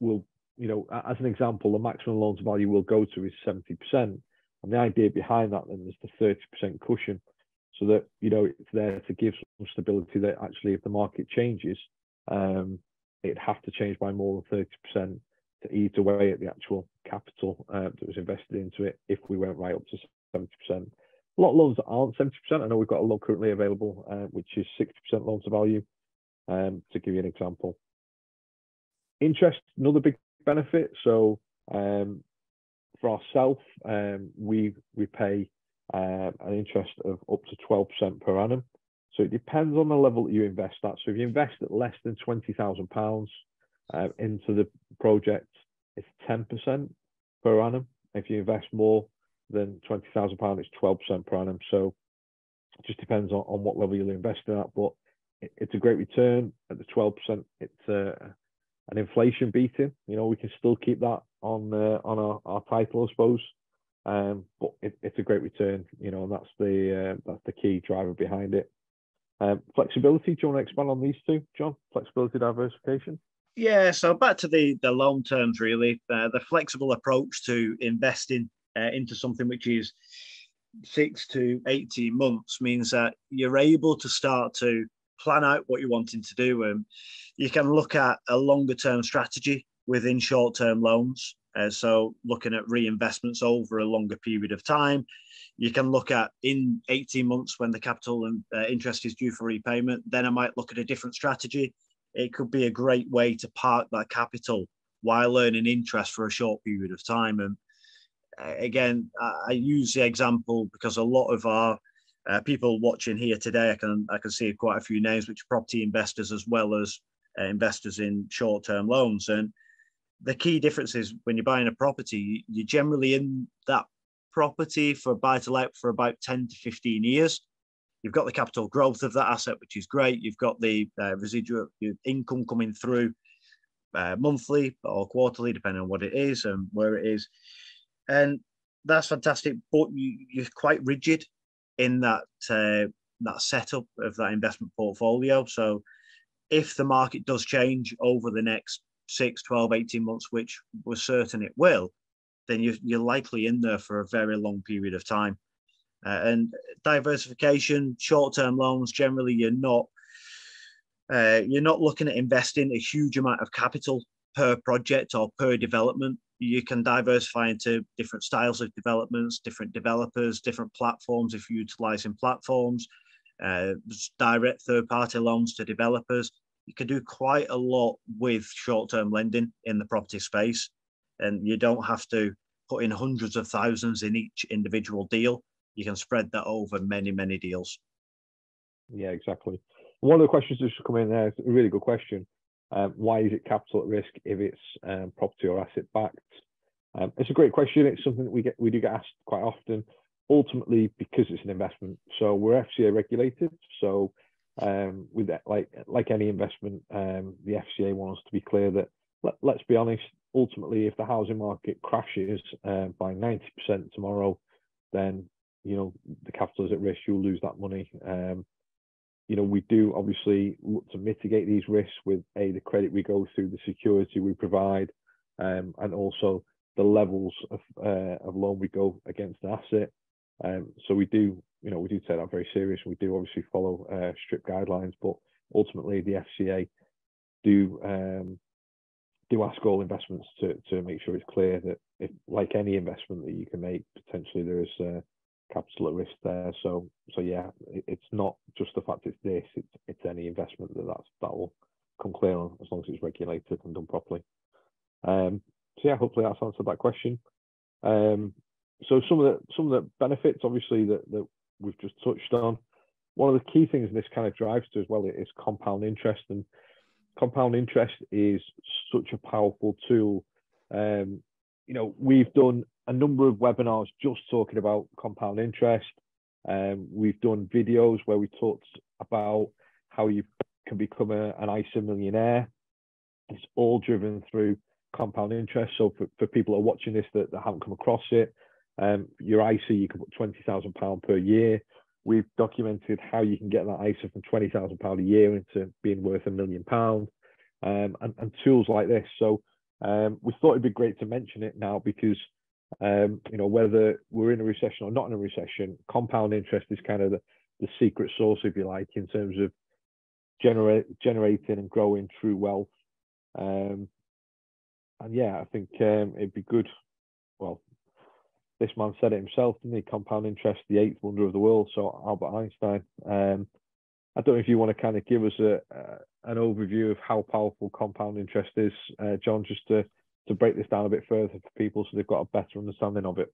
will, you know, as an example, the maximum loan to value will go to is 70%. And the idea behind that then is the 30% cushion so that you know it's there to give some stability that actually if the market changes um, it'd have to change by more than 30% to eat away at the actual capital uh, that was invested into it if we went right up to 70%. Lot loans that aren't 70%. I know we've got a loan currently available, uh, which is 60% loan to value, um, to give you an example. Interest, another big benefit. So um, for ourselves, um, we, we pay um, an interest of up to 12% per annum. So it depends on the level that you invest at. So if you invest at less than £20,000 uh, into the project, it's 10% per annum. If you invest more than £20,000, it's 12% per annum. So it just depends on, on what level you're investing at, but it, it's a great return at the 12%. It's uh, an inflation beating. You know, we can still keep that on uh, on our, our title, I suppose. Um, but it, it's a great return, you know, and that's the uh, that's the key driver behind it. Um, flexibility. Do you want to expand on these two, John? Flexibility, diversification. Yeah. So back to the the long terms, really, uh, the flexible approach to investing uh, into something which is six to 18 months means that you're able to start to plan out what you're wanting to do. And you can look at a longer term strategy within short term loans. Uh, so, looking at reinvestments over a longer period of time, you can look at in 18 months when the capital and uh, interest is due for repayment. Then I might look at a different strategy. It could be a great way to park that capital while earning interest for a short period of time. And again, I use the example because a lot of our uh, people watching here today, I can I can see quite a few names which are property investors as well as uh, investors in short-term loans. And the key difference is when you're buying a property, you're generally in that property for buy to let for about 10 to 15 years. You've got the capital growth of that asset, which is great. You've got the uh, residual income coming through uh, monthly or quarterly, depending on what it is and where it is and that's fantastic. But you, you're quite rigid in that uh, that setup of that investment portfolio. So if the market does change over the next 6, 12, 18 months, which we're certain it will, then you're, you're likely in there for a very long period of time. Uh, and diversification, short-term loans, generally you're not uh, you're not looking at investing a huge amount of capital per project or per development you can diversify into different styles of developments, different developers, different platforms if you're utilizing platforms, uh, direct third party loans to developers. You can do quite a lot with short term lending in the property space. And you don't have to put in hundreds of thousands in each individual deal. You can spread that over many, many deals. Yeah, exactly. One of the questions that should come in there is a really good question. Um, why is it capital at risk if it's um, property or asset backed? Um, it's a great question. It's something that we get we do get asked quite often. Ultimately, because it's an investment, so we're FCA regulated. So um, with that, like like any investment, um, the FCA wants to be clear that let, us be honest. Ultimately, if the housing market crashes uh, by ninety percent tomorrow, then you know the capital is at risk. You'll lose that money. You know, we do obviously look to mitigate these risks with a the credit we go through, the security we provide, um, and also the levels of uh, of loan we go against the asset. Um, so we do, you know, we do take that very serious. We do obviously follow uh, strict guidelines, but ultimately the FCA do um, do ask all investments to to make sure it's clear that if, like any investment that you can make, potentially there is uh, capital at risk there. So so yeah, it's not just the fact it's this; it's it's any investment that that's that will come clear on as long as it's regulated and done properly. Um, so yeah, hopefully that's answered that question. Um, so some of the some of the benefits, obviously, that that we've just touched on. One of the key things this kind of drives to as well is compound interest, and compound interest is such a powerful tool. Um, you know, we've done a number of webinars just talking about compound interest. Um, we've done videos where we talked about how you can become a, an ISA millionaire. It's all driven through compound interest. So for, for people who are watching this that, that haven't come across it, um, your ISA, you can put £20,000 per year. We've documented how you can get that ISA from £20,000 a year into being worth a million pounds um, and, and tools like this. So um, we thought it'd be great to mention it now because um, you know, whether we're in a recession or not in a recession, compound interest is kind of the, the secret sauce, if you like, in terms of generate, generating and growing true wealth. Um, and yeah, I think um, it'd be good. Well, this man said it himself, didn't he? Compound interest, the eighth wonder of the world. So Albert Einstein. I don't know if you want to kind of give us a, uh, an overview of how powerful compound interest is, uh, John, just to to break this down a bit further for people so they've got a better understanding of it?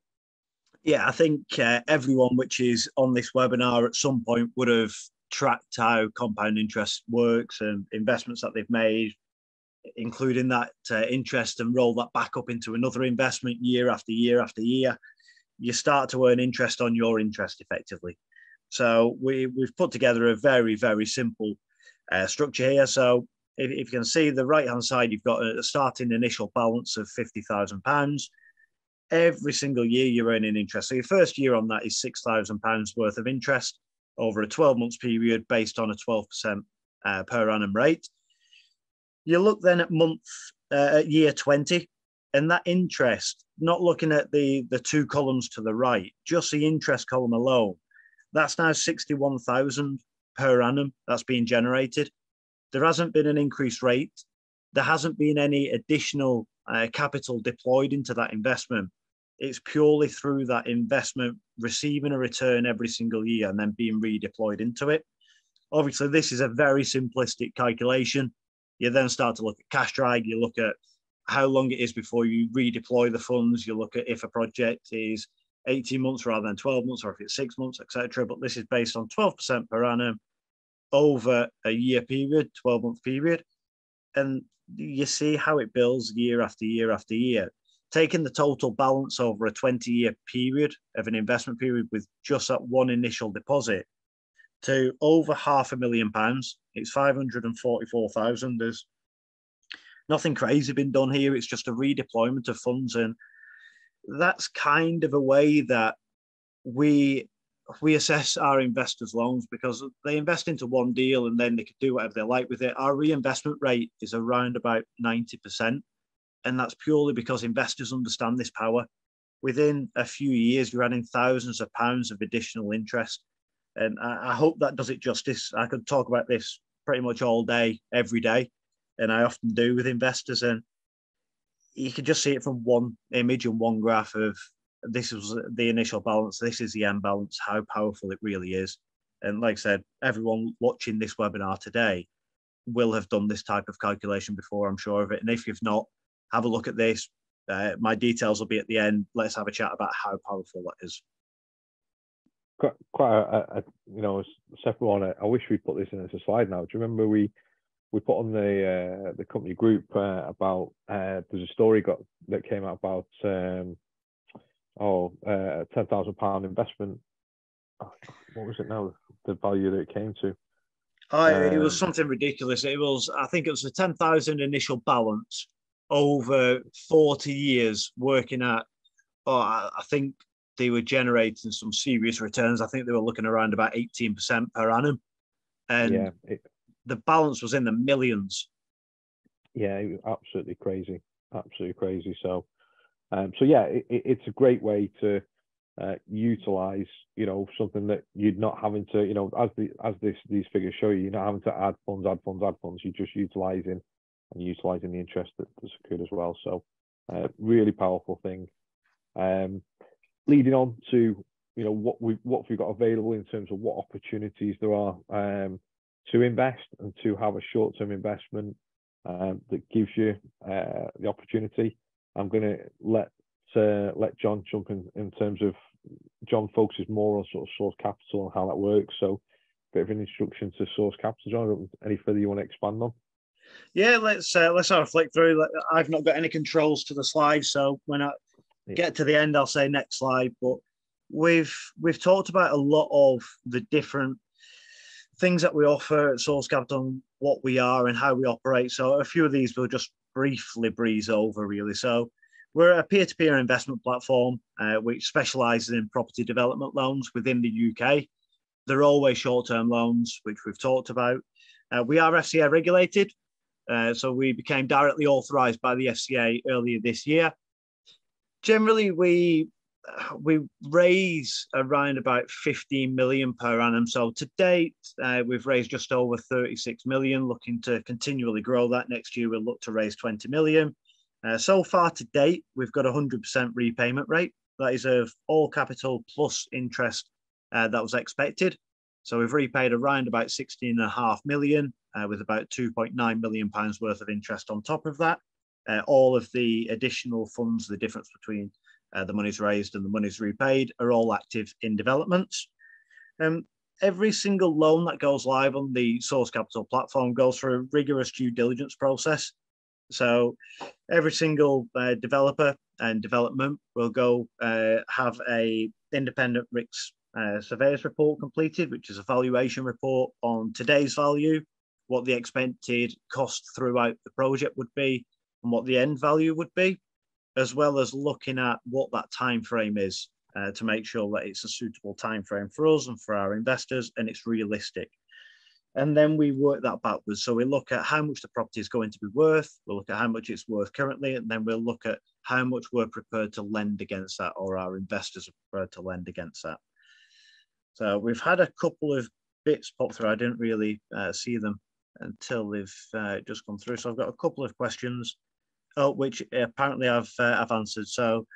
Yeah, I think uh, everyone which is on this webinar at some point would have tracked how compound interest works and investments that they've made, including that uh, interest and roll that back up into another investment year after year after year. You start to earn interest on your interest effectively. So we, we've put together a very, very simple uh, structure here. So if, if, you can see the right hand side, you've got a starting initial balance of £50,000. Every single year you're earning interest. So your first year on that is £6,000 worth of interest over a 12 months period based on a 12% uh, per annum rate. You look then at month, uh, at year 20, and that interest, not looking at the, the two columns to the right, just the interest column alone, that's now 61,000 per annum that's being generated. There hasn't been an increased rate. There hasn't been any additional uh, capital deployed into that investment. It's purely through that investment receiving a return every single year and then being redeployed into it. Obviously, this is a very simplistic calculation. You then start to look at cash drag, you look at how long it is before you redeploy the funds, you look at if a project is 18 months rather than 12 months, or if it's six months, etc. But this is based on 12% per annum over a year period, 12 month period. And you see how it builds year after year after year. Taking the total balance over a 20 year period of an investment period with just that one initial deposit to over half a million pounds, it's 544,000. There's nothing crazy been done here. It's just a redeployment of funds. And that's kind of a way that we we assess our investors' loans because they invest into one deal and then they can do whatever they like with it. Our reinvestment rate is around about 90%. And that's purely because investors understand this power. Within a few years, you're adding thousands of pounds of additional interest. And I, I hope that does it justice. I could talk about this pretty much all day, every day. And I often do with investors. And you can just see it from one image and one graph of this was the initial balance, this is the end balance, how powerful it really is. And like I said, everyone watching this webinar today will have done this type of calculation before, I'm sure of it. And if you've not, have a look at this. Uh, my details will be at the end. Let's have a chat about how powerful that is. Quite, quite a, a you know, separate one. I wish we put this in as a slide now. Do you remember we we put on the uh, the company group uh, about uh, there's a story got that came out about um, oh uh, ten thousand pound investment. What was it now? The value that it came to. Oh, um, it was um, something ridiculous. It was I think it was a ten thousand initial balance over forty years working at. Oh, I, I think they were generating some serious returns. I think they were looking around about eighteen percent per annum, and yeah, it, the balance was in the millions. Yeah, absolutely crazy, absolutely crazy. So, um, so yeah, it, it's a great way to uh, utilize, you know, something that you're not having to, you know, as the as this these figures show you, you're not having to add funds, add funds, add funds. You're just utilizing and utilizing the interest that, that's occurred as well. So, uh, really powerful thing. Um, leading on to, you know, what we what we've got available in terms of what opportunities there are. Um, to invest and to have a short-term investment um, that gives you uh, the opportunity. I'm going to let uh, let John jump in in terms of John focuses more on sort of Sourced Capital and how that works. So, a bit of an introduction to Sourced Capital, John. Any further you want to expand on? Yeah, let's uh, let's have a flick through. I've not got any controls to the slide, so when I get to the end, I'll say next slide. But we've we've talked about a lot of the different things that we offer at Sourced Capital, what we are and how we operate. So a few of these we'll just briefly breeze over really. So we're a peer-to-peer investment platform uh, which specialises in property development loans within the UK. They're always short-term loans, which we've talked about. Uh, we are FCA regulated, uh, so we became directly authorised by the FCA earlier this year. Generally, we we raise around about 15 million per annum. So to date, uh, we've raised just over 36 million, looking to continually grow that. Next year, we'll look to raise 20 million. Uh, so far to date, we've got a 100% repayment rate. That is of all capital plus interest uh, that was expected. So we've repaid around about 16.5 million uh, with about 2.9 million pounds worth of interest on top of that. Uh, all of the additional funds, the difference between uh, the money's raised and the money's repaid are all active in developments. Um, every single loan that goes live on the Sourced Capital platform goes through a rigorous due diligence process. So every single uh, developer and development will go uh, have a independent risk uh, surveyor's report completed, which is a valuation report on today's value, what the expected cost throughout the project would be, and what the end value would be, as well as looking at what that time frame is uh, to make sure that it's a suitable time frame for us and for our investors and it's realistic. And then we work that backwards. So we look at how much the property is going to be worth, we'll look at how much it's worth currently, and then we'll look at how much we're prepared to lend against that or our investors are prepared to lend against that. So we've had a couple of bits pop through. I didn't really uh, see them until they've uh, just gone through. So I've got a couple of questions, oh, which apparently I've uh, I've answered. So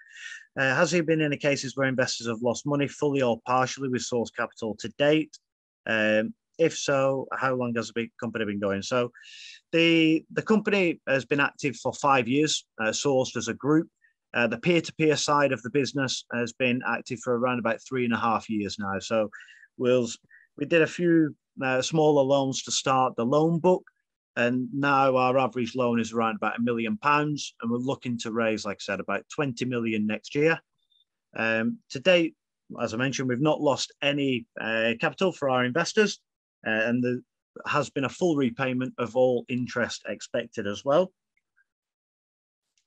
uh, has there been any cases where investors have lost money fully or partially with Sourced Capital to date? Um, if so, how long has the company been going? So the, the company has been active for five years, uh, sourced as a group. Uh, the peer-to-peer side of the business has been active for around about three and a half years now. So we'll, we did a few uh, smaller loans to start the loan book. And now our average loan is around about a million pounds. And we're looking to raise, like I said, about 20 million next year. Um, to date, as I mentioned, we've not lost any uh, capital for our investors. Uh, and there has been a full repayment of all interest expected as well.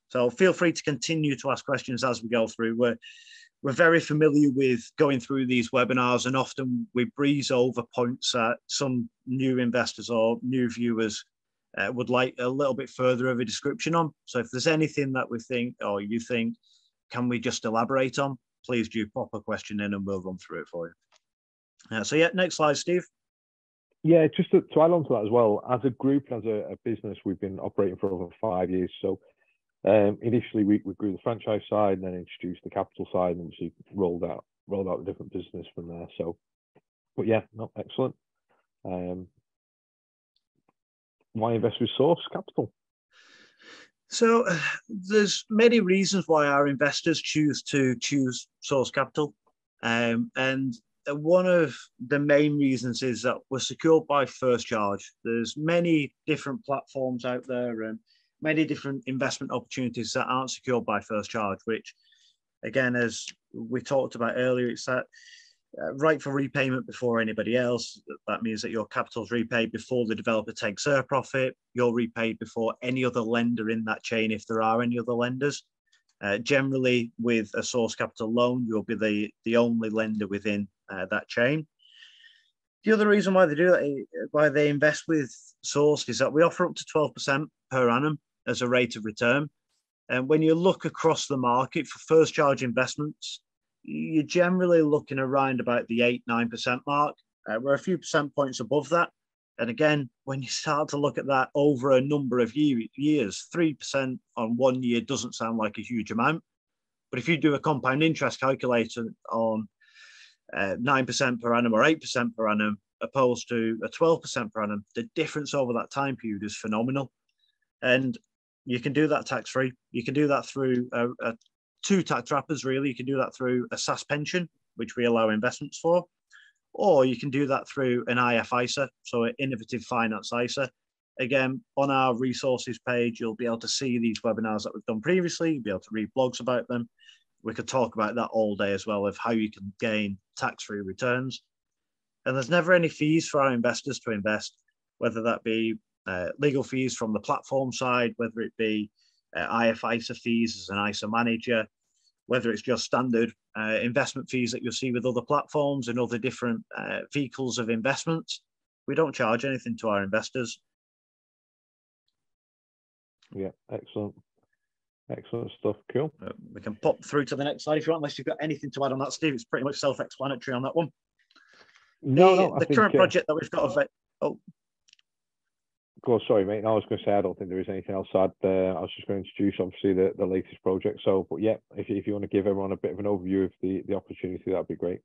So feel free to continue to ask questions as we go through. We're, we're very familiar with going through these webinars and often we breeze over points that some new investors or new viewers uh, would like a little bit further of a description on. So if there's anything that we think or you think, can we just elaborate on, please do pop a question in and we'll run through it for you. Uh, so yeah, next slide, Steve. Yeah, just to, to, add on to that as well, as a group, as a, a business, we've been operating for over five years. So um, initially, we, we grew the franchise side, and then introduced the capital side, and obviously rolled out rolled out the different business from there. So, but yeah, no, excellent. Um, why invest with Sourced Capital? So, uh, there's many reasons why our investors choose to choose Sourced Capital, um, and one of the main reasons is that we're secured by first charge. There's many different platforms out there and many different investment opportunities that aren't secured by first charge, which again, as we talked about earlier, it's that uh, right for repayment before anybody else. That means that your capital's repaid before the developer takes their profit. You're repaid before any other lender in that chain, if there are any other lenders. Uh, generally, with a Sourced Capital loan, you'll be the, the only lender within uh, that chain. The other reason why they do that, why they invest with Sourced, is that we offer up to 12% per annum as a rate of return. And when you look across the market for first charge investments, you're generally looking around about the 8 9% mark. Uh, we're a few percent points above that. And again, when you start to look at that over a number of year, years, 3% on one year doesn't sound like a huge amount. But if you do a compound interest calculator on uh, 9% per annum or 8% per annum, opposed to a 12% per annum, the difference over that time period is phenomenal. And you can do that tax free. You can do that through a, a two tax wrappers, really. You can do that through a SSAS pension, which we allow investments for, or you can do that through an IF ISA, so an innovative finance ISA. Again, on our resources page, you'll be able to see these webinars that we've done previously. You'll be able to read blogs about them. We could talk about that all day as well of how you can gain tax-free returns. And there's never any fees for our investors to invest, whether that be uh, legal fees from the platform side, whether it be uh, IF ISA fees as an ISA manager, whether it's just standard uh, investment fees that you'll see with other platforms and other different uh, vehicles of investments. We don't charge anything to our investors. Yeah, excellent. Excellent stuff. Cool. Uh, we can pop through to the next slide if you want, unless you've got anything to add on that, Steve. It's pretty much self explanatory on that one. No, the, no. the current think, project that we've got. oh, Go sorry, mate. No, I was going to say I don't think there is anything else add. Uh, I was just going to introduce obviously the, the latest project. So, but yeah, if if you want to give everyone a bit of an overview of the the opportunity, that'd be great.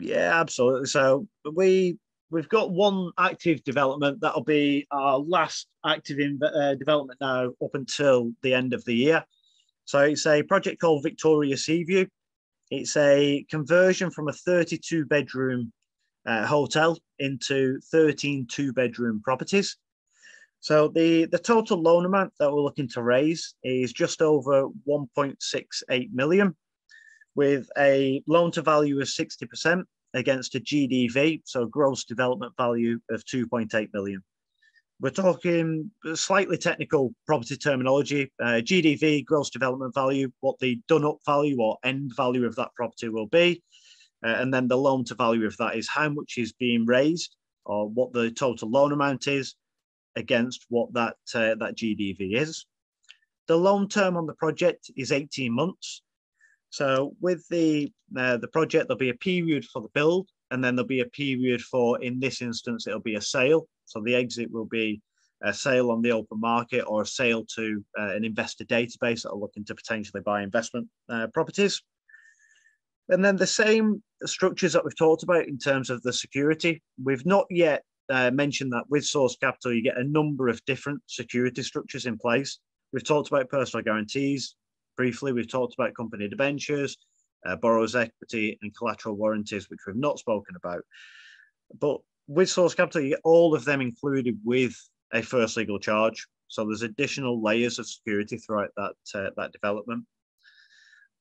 Yeah, absolutely. So we we've got one active development that'll be our last active in, uh, development now up until the end of the year. So it's a project called Victoria Seaview. It's a conversion from a 32 bedroom uh, hotel into 13 two bedroom properties. So the, the total loan amount that we're looking to raise is just over 1.68 million with a loan to value of 60% against a GDV, so gross development value of 2.8 million. We're talking slightly technical property terminology. Uh, GDV, gross development value, what the done up value or end value of that property will be. Uh, and then the loan to value of that is how much is being raised or what the total loan amount is against what that, uh, that GDV is. The loan term on the project is 18 months. So with the, uh, the project, there'll be a period for the build and then there'll be a period for, in this instance, it'll be a sale. So the exit will be a sale on the open market or a sale to uh, an investor database that are looking to potentially buy investment uh, properties. And then the same structures that we've talked about in terms of the security, we've not yet uh, mentioned that with Sourced Capital, you get a number of different security structures in place. We've talked about personal guarantees briefly. We've talked about company debentures, uh, borrower's equity, and collateral warranties, which we've not spoken about. But with Sourced Capital, you get all of them included with a first legal charge. So there's additional layers of security throughout that uh, that development.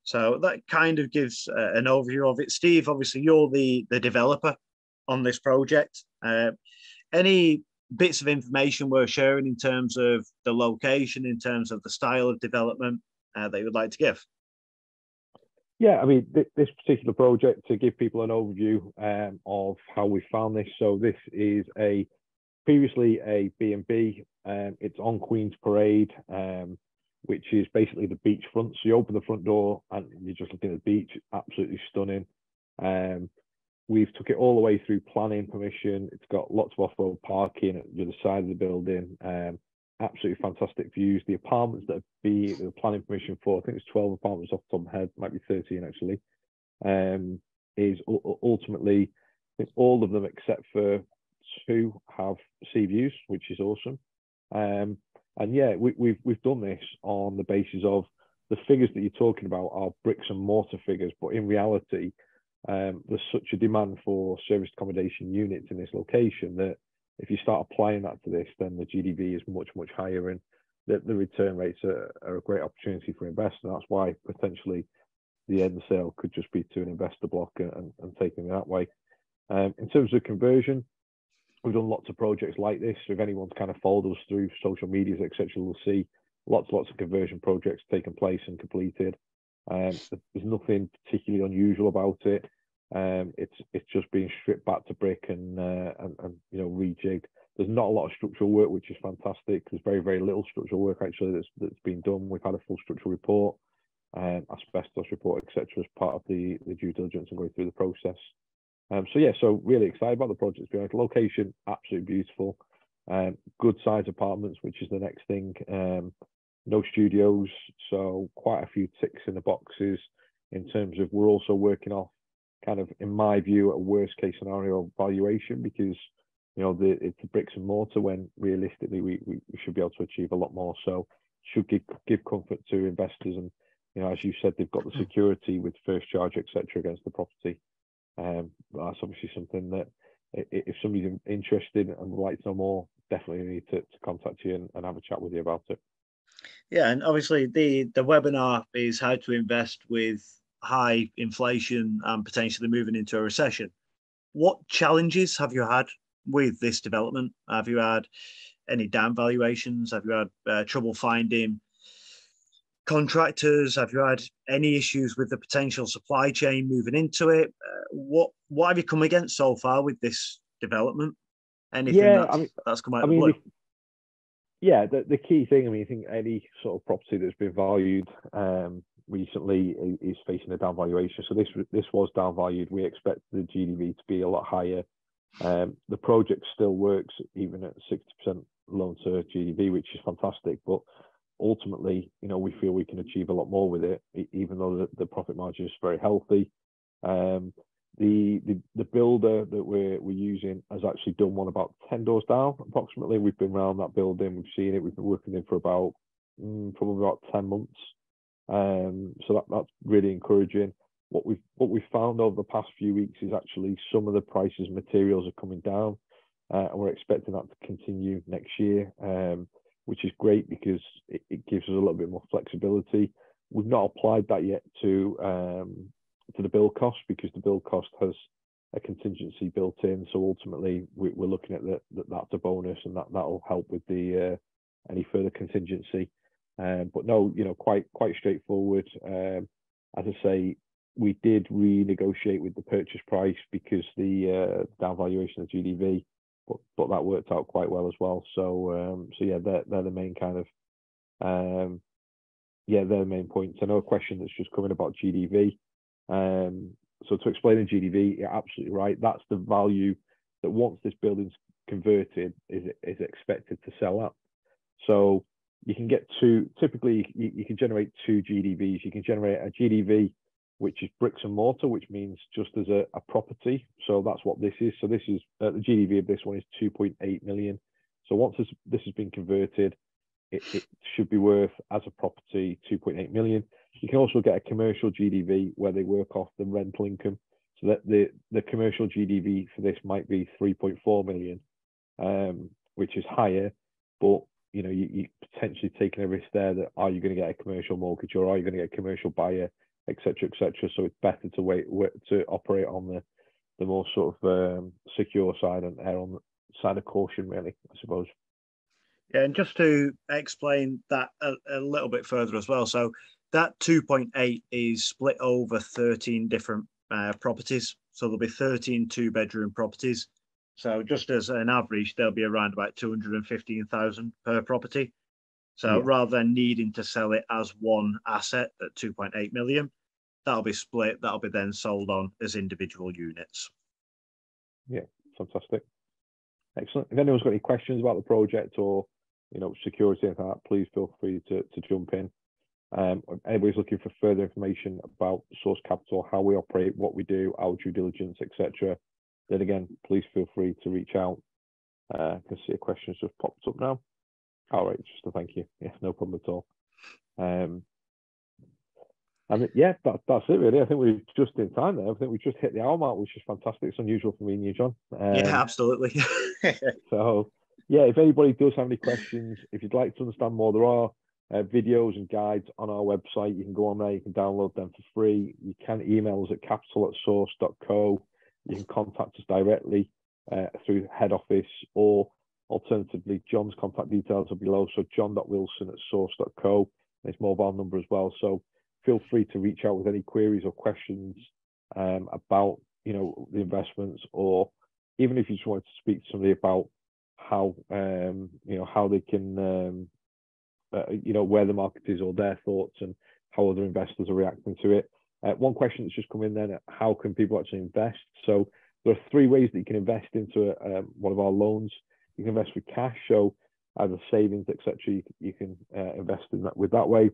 So that kind of gives uh, an overview of it. Steve, obviously, you're the the developer on this project. Uh, any bits of information we're sharing in terms of the location, in terms of the style of development uh, that you would like to give? Yeah, I mean, th this particular project, to give people an overview um, of how we found this. So this is a previously a B&B. Um, it's on Queen's Parade, um, which is basically the beachfront. So you open the front door and you're just looking at the beach. Absolutely stunning. Um, we've took it all the way through planning permission. It's got lots of off-road parking at the other side of the building. Um, absolutely fantastic views. The apartments that be the planning permission for, I think it's 12 apartments off the top of my head, might be 13 actually, um, is ultimately, I think all of them except for two have sea views, which is awesome. Um, and yeah, we, we've we've done this on the basis of the figures that you're talking about are bricks and mortar figures, but in reality, um, there's such a demand for service accommodation units in this location that if you start applying that to this, then the GDV is much, much higher and the, the return rates are, are a great opportunity for investors. That's why potentially the end sale could just be to an investor block and, and taking that way. Um, in terms of conversion, we've done lots of projects like this. So if anyone's kind of followed us through social medias, etc., we'll see lots, lots of conversion projects taking place and completed. Um, there's nothing particularly unusual about it. Um, it's it's just being stripped back to brick and, uh, and, and you know rejigged. There's not a lot of structural work, which is fantastic. There's very very little structural work actually that's that's been done. We've had a full structural report, um, asbestos report, etc. as part of the the due diligence and going through the process. Um, so yeah, so really excited about the project. Being location, absolutely beautiful. Um, good size apartments, which is the next thing. No studios, so quite a few ticks in the boxes in terms of we're also working off kind of, in my view, a worst case scenario valuation because you know the it's the bricks and mortar when realistically we, we, we should be able to achieve a lot more. So should give give comfort to investors and you know as you said they've got the hmm. security with first charge etc against the property. Um, that's obviously something that if somebody's interested and would like to know more, definitely need to, to contact you and, and have a chat with you about it. Yeah, and obviously the the webinar is how to invest with high inflation and potentially moving into a recession. What challenges have you had with this development? Have you had any down valuations? Have you had uh, trouble finding contractors? Have you had any issues with the potential supply chain moving into it? Uh, what what have you come against so far with this development? Anything yeah, that's, I mean, that's come out I mean, yeah, the, the key thing, I mean, I think any sort of property that's been valued um, recently is facing a down valuation. So this this was down valued. We expect the GDV to be a lot higher. Um, the project still works even at 60% loan to GDV, which is fantastic. But ultimately, you know, we feel we can achieve a lot more with it, even though the, the profit margin is very healthy. Um, the, the the builder that we're we're using has actually done one about 10 doors down approximately. We've been around that building, we've seen it, we've been working in for about mm, probably about 10 months. Um, so that, that's really encouraging. What we've what we've found over the past few weeks is actually some of the prices materials are coming down, uh, and we're expecting that to continue next year, um, which is great because it, it, gives us a little bit more flexibility. We've not applied that yet to um, to the build cost because the build cost has a contingency built in. So ultimately, we, are looking at that, that that's a bonus, and that that'll help with the uh, any further contingency. Um, but no, you know, quite quite straightforward. Um, as I say, we did renegotiate with the purchase price because the uh, down valuation of GDV, but but that worked out quite well as well. So um, so yeah, they're they're the main kind of um, yeah, they're the main points. I know a question that's just coming about GDV. Um, so to explain in GDV, you're absolutely right. That's the value that once this building's converted is is expected to sell at. So you can get two. Typically, you, you can generate two GDVs. You can generate a GDV which is bricks and mortar, which means just as a, a property. So that's what this is. So this is uh, the GDV of this one is 2.8 million. So once this, this has been converted, it, it should be worth as a property 2.8 million. You can also get a commercial GDV where they work off the rental income. So that the the commercial GDV for this might be 3.4 million, um, which is higher, but you know you, you potentially taking a risk there that are you going to get a commercial mortgage or are you going to get a commercial buyer, etc., etc. So it's better to wait, wait to operate on the the more sort of um, secure side and err on the side of caution, really, I suppose. Yeah, and just to explain that a, a little bit further as well. So that 2.8 is split over 13 different uh, properties. So there'll be 13 two bedroom properties. So just as an average, there'll be around about 215,000 per property. So yeah. rather than needing to sell it as one asset at 2.8 million, that'll be split. That'll be then sold on as individual units. Yeah, fantastic. Excellent. If anyone's got any questions about the project or you know security and that, please feel free to, to jump in. Um, anybody's looking for further information about Sourced Capital, how we operate, what we do, our due diligence, etc., then again, please feel free to reach out. Uh, I can see a question just popped up now. All right, just a thank you. Yeah, no problem at all. Um, and yeah, that, that's it really. I think we're just in time there. I think we just hit the hour mark, which is fantastic. It's unusual for me and you, John. Um, yeah, absolutely. so, yeah, if anybody does have any questions, if you'd like to understand more, there are uh, videos and guides on our website. You can go on there, you can download them for free. You can email us at capital at sourced.co. You can contact us directly uh, through head office or alternatively, John's contact details are below. So john.wilson at sourced.co, and his mobile number as well. So feel free to reach out with any queries or questions um, about, you know, the investments or even if you just wanted to speak to somebody about how, um, you know, how they can um, uh, you know, where the market is or their thoughts and how other investors are reacting to it. Uh, one question that's just come in then, how can people actually invest? So there are three ways that you can invest into a, um, one of our loans. You can invest with cash, so either savings, etc. You, you, can uh, invest in that with that way.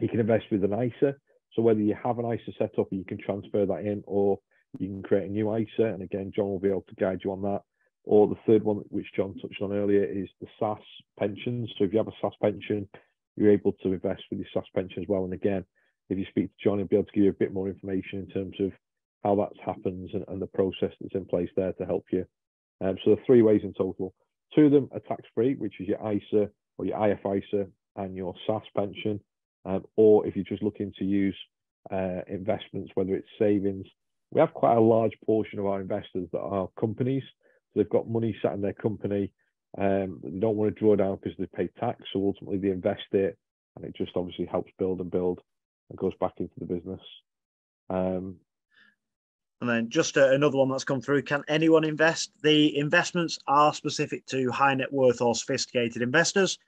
You can invest with an ISA. So whether you have an ISA set up, you can transfer that in, or you can create a new ISA. And again, John will be able to guide you on that. Or the third one, which John touched on earlier, is the SSAS pensions. So if you have a SSAS pension, you're able to invest with your SSAS pension as well. And again, if you speak to John, he'll be able to give you a bit more information in terms of how that happens and, and the process that's in place there to help you. Um, so there are three ways in total. Two of them are tax free, which is your ISA or your IFISA and your SSAS pension. Um, or if you're just looking to use uh, investments, whether it's savings, we have quite a large portion of our investors that are companies. So they've got money sat in their company. Um, they don't want to draw down because they pay tax. So ultimately they invest it and it just obviously helps build and build and goes back into the business. Um, and then just a, another one that's come through. Can anyone invest? The investments are specific to high net worth or sophisticated investors.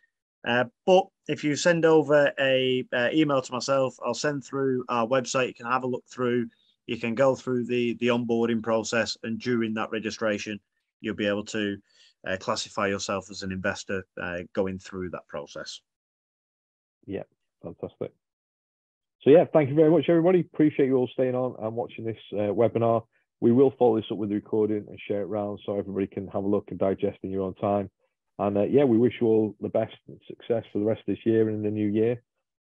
Uh, but if you send over a uh, email to myself, I'll send through our website. You can have a look through. You can go through the the onboarding process, and during that registration, you'll be able to uh, classify yourself as an investor uh, going through that process. Yeah, fantastic. So yeah, thank you very much, everybody. Appreciate you all staying on and watching this uh, webinar. We will follow this up with the recording and share it around so everybody can have a look and digest in your own time. And uh, yeah, we wish you all the best and success for the rest of this year and in the new year.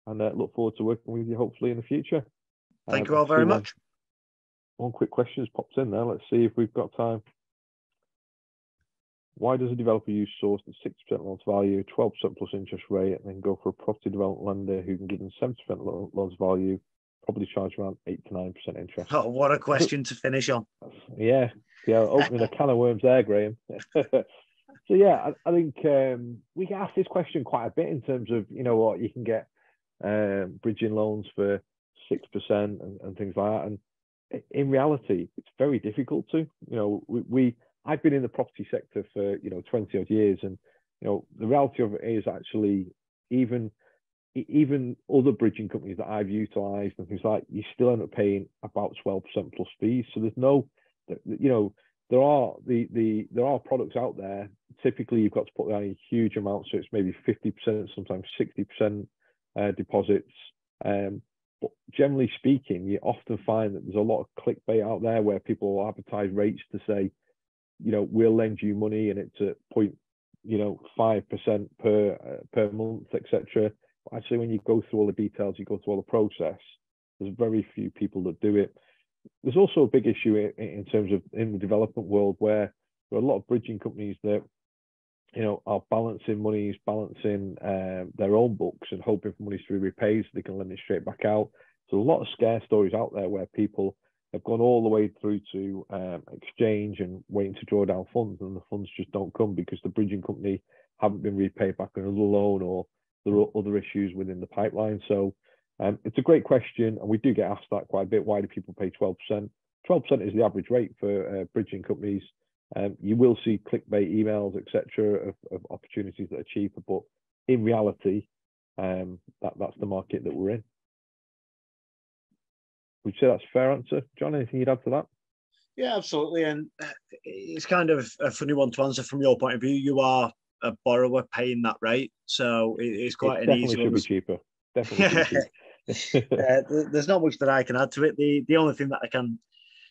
And uh, look forward to working with you hopefully in the future. Thank you all very much. One, one quick question has popped in there. Let's see if we've got time. Why does a developer use Sourced at 6% loan to value, 12% plus interest rate, and then go for a property development lender who can give them 7% loan to value probably charge around eight to nine percent interest. Oh, what a question to finish on! Yeah, yeah, opening a can of worms there, Graham. so yeah, I, I think um, we get asked this question quite a bit in terms of you know what you can get um, bridging loans for six percent and, and things like that, and in reality, it's very difficult to. You know, we, we I've been in the property sector for you know 20 odd years, and you know the reality of it is actually even even other bridging companies that I've utilised and things like you still end up paying about 12% plus fees. So there's no, you know, there are the the there are products out there. Typically, you've got to put down a huge amount, so it's maybe 50%, sometimes 60% uh, deposits. Um, but generally speaking, you often find that there's a lot of clickbait out there where people will advertise rates to say, you know, we'll lend you money and it's at point, you know, five percent per uh, per month, etc. Actually, when you go through all the details, you go through all the process. There's very few people that do it. There's also a big issue in, in terms of in the development world where there are a lot of bridging companies that you know, are balancing monies, balancing uh, their own books and hoping for monies to be repaid so they can lend it straight back out. So a lot of scare stories out there where people have gone all the way through to um, exchange and waiting to draw down funds, and the funds just don't come because the bridging company haven't been repaid back another loan or there are other issues within the pipeline. So um, it's a great question, and we do get asked that quite a bit. Why do people pay 12%? 12% is the average rate for uh, bridging companies. Um, you will see clickbait emails, etc., of, of, opportunities that are cheaper, but in reality, um, that, that's the market that we're in. Would you say that's a fair answer, John? Anything you'd add to that? Yeah, absolutely. And uh, it's kind of a funny one to answer from your point of view. You are a borrower paying that rate, so it's quite it an easy. Definitely should be cheaper. Definitely. uh, there's not much that I can add to it. The the only thing that I can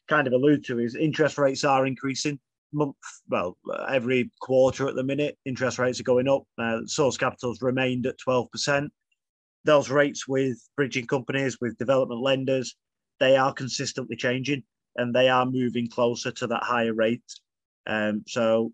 kind of allude to is interest rates are increasing month, well, every quarter at the minute, interest rates are going up. Uh, Sourced Capital's remained at 12%. Those rates with bridging companies, with development lenders, they are consistently changing and they are moving closer to that higher rate. Um, so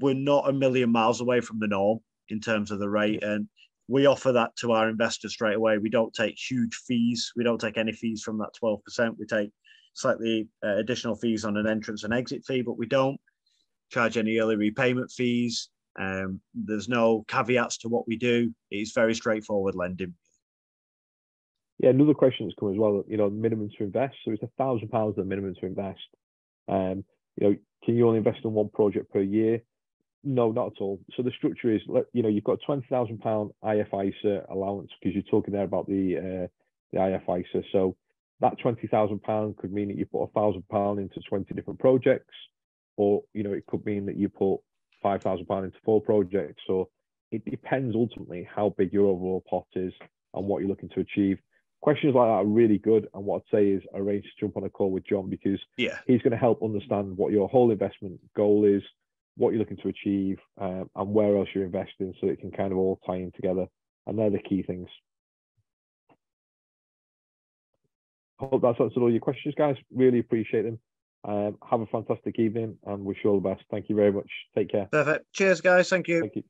we're not a million miles away from the norm in terms of the rate. And we offer that to our investors straight away. We don't take huge fees. We don't take any fees from that 12%. We take slightly uh, additional fees on an entrance and exit fee, but we don't charge any early repayment fees. Um, there's no caveats to what we do. It's very straightforward lending. Yeah, another question that's come as well. You know, minimum to invest. So it's a thousand pounds the minimum to invest. Um, you know, can you only invest in one project per year? No, not at all. So the structure is, you know, you've got twenty thousand pound IFISA allowance because you're talking there about the uh, the IFISA. So that twenty thousand pound could mean that you put a thousand pound into twenty different projects, or you know it could mean that you put five thousand pound into four projects. So it depends ultimately how big your overall pot is and what you're looking to achieve. Questions like that are really good, and what I'd say is arrange to jump on a call with John because yeah, he's going to help understand what your whole investment goal is, what you're looking to achieve, um, and where else you're investing, so it can kind of all tie in together. And they're the key things. hope that's answered all your questions, guys. Really appreciate them. Um, have a fantastic evening and wish you all the best. Thank you very much. Take care. Perfect. Cheers, guys. Thank you. Thank you.